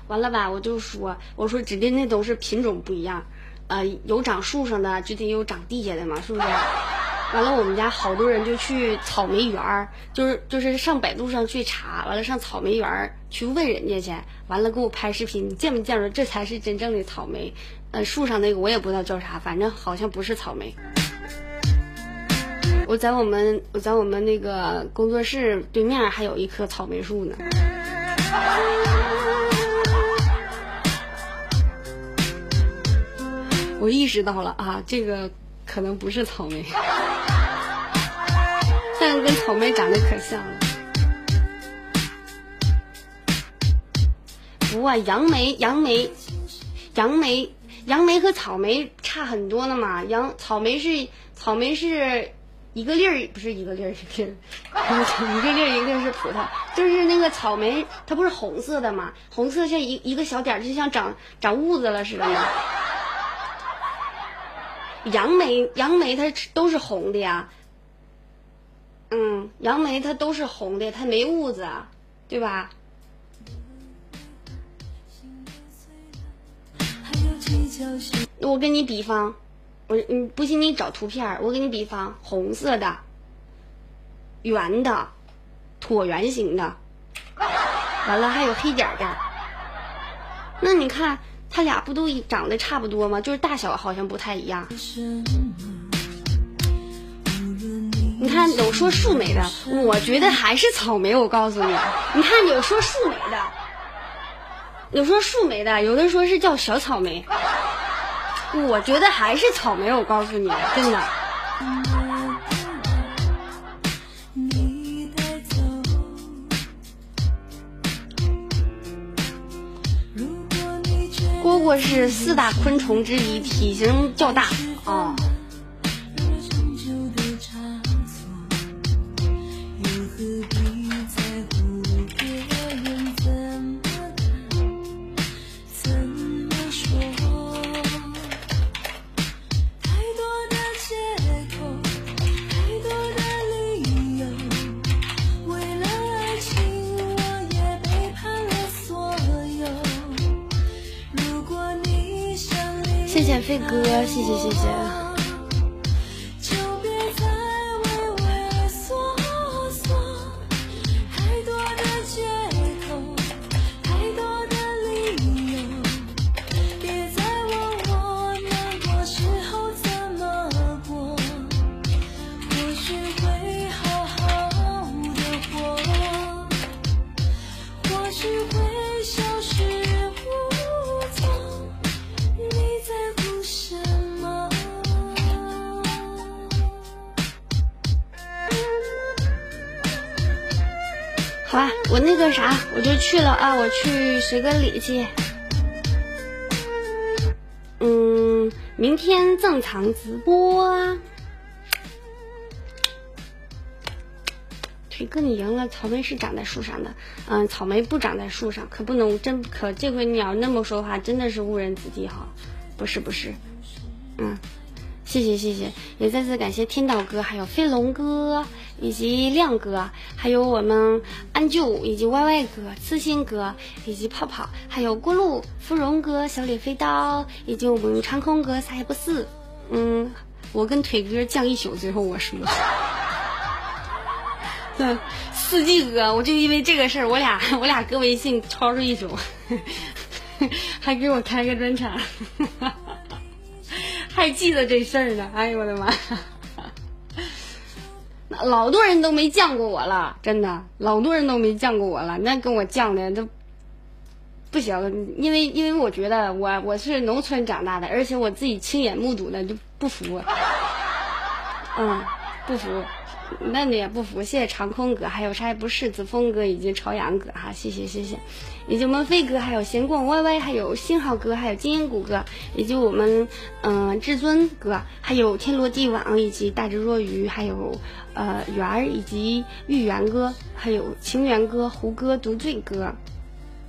完了吧，我就说我说指定那都是品种不一样，呃，有长树上的就得有长地下的嘛，是不是？完了，我们家好多人就去草莓园儿，就是就是上百度上去查，完了上草莓园儿去问人家去，完了给我拍视频，你见没见着？这才是真正的草莓。呃，树上那个我也不知道叫啥，反正好像不是草莓。我在我们我在我们那个工作室对面还有一棵草莓树呢。我意识到了啊，这个可能不是草莓，但跟草莓长得可像了。不啊，杨梅，杨梅，杨梅，杨梅和草莓差很多呢嘛。杨草莓是草莓是一个粒儿，不是一个粒儿一个粒儿，一个粒儿一个粒儿是葡萄，就是那个草莓，它不是红色的嘛？红色像一一个小点儿，就像长长痦子了似的嘛。杨梅，杨梅它都是红的呀。嗯，杨梅它都是红的，它没痦子，啊，对吧？我给你比方，我你不信你找图片，我给你比方，红色的，圆的，椭圆形的，完了还有黑点儿的。那你看，它俩不都长得差不多吗？就是大小好像不太一样。你看有说树莓的，我觉得还是草莓。我告诉你，你看有说树莓的，有说树莓的，有的说是叫小草莓。我觉得还是草莓。我告诉你，真的。蝈蝈是四大昆虫之一，体型较大啊。谢谢飞哥，谢谢谢谢。
我
去随个礼去。嗯，明天正常直播。腿哥，你赢了，草莓是长在树上的，嗯，草莓不长在树上，可不能真可这回你要那么说话，真的是误人子弟哈，不是不是，嗯，谢谢谢谢，也再次感谢天道哥，还有飞龙哥，以及亮哥，还有我们安舅，以及 Y Y 哥、刺心哥，以及泡泡，还有郭路、芙蓉哥、小李飞刀，以及我们长空哥、啥也不是，嗯，我跟腿哥犟一宿，最后我输了。嗯，四季哥，我就因为这个事儿，我俩 我俩搁微信吵吵一宿，还给我开个专场，还记得这事儿呢。哎呦我的妈！老多人都没犟过我了，真的，老多人都没犟过我了。那跟我犟的都不行，因为因为我觉得我我是农村长大的，而且我自己亲眼目睹的，就不服。嗯，不服。那你也不服？谢谢长空哥，还有啥也不是子枫哥以及朝阳哥哈，谢谢谢谢，以及我们飞哥，还有闲逛 YY，还有星浩哥，还有金银谷哥，以及我们嗯、至尊哥，还有天罗地网，以及大智若愚，还有呃圆儿，以及玉圆哥，还有情缘哥、胡哥、独醉哥。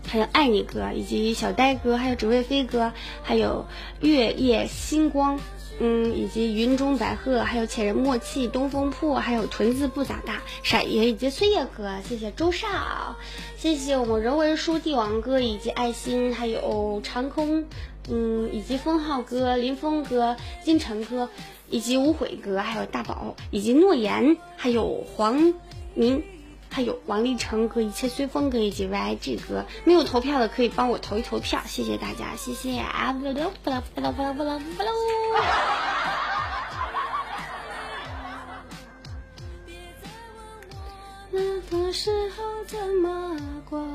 还有爱你哥，以及小呆哥，还有只会飞哥，还有月夜星光，嗯，以及云中白鹤，还有浅人默契，东风破，还有屯子不咋大，闪爷以及岁月哥，谢谢周少，谢谢我们人文书帝王哥，以及爱心，还有长空，嗯，以及封浩哥、林峰哥、金城哥，以及无悔哥，还有大宝，以及诺言，还有黄明。还有王立成哥、一切随风哥以及 YG 哥，没有投票的可以帮我投一投票，谢谢大家，谢谢啊！不啦不啦不啦不不不。那个时候怎么过？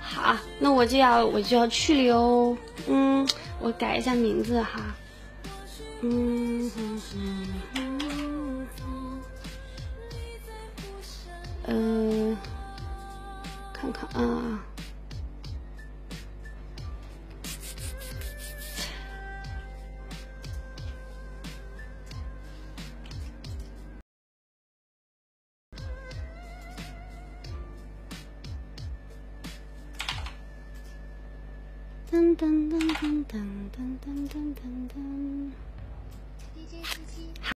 好，那我就要我就要去了哟。嗯，我改一下名字哈。嗯嗯，看看啊，噔噔噔噔噔噔噔噔噔。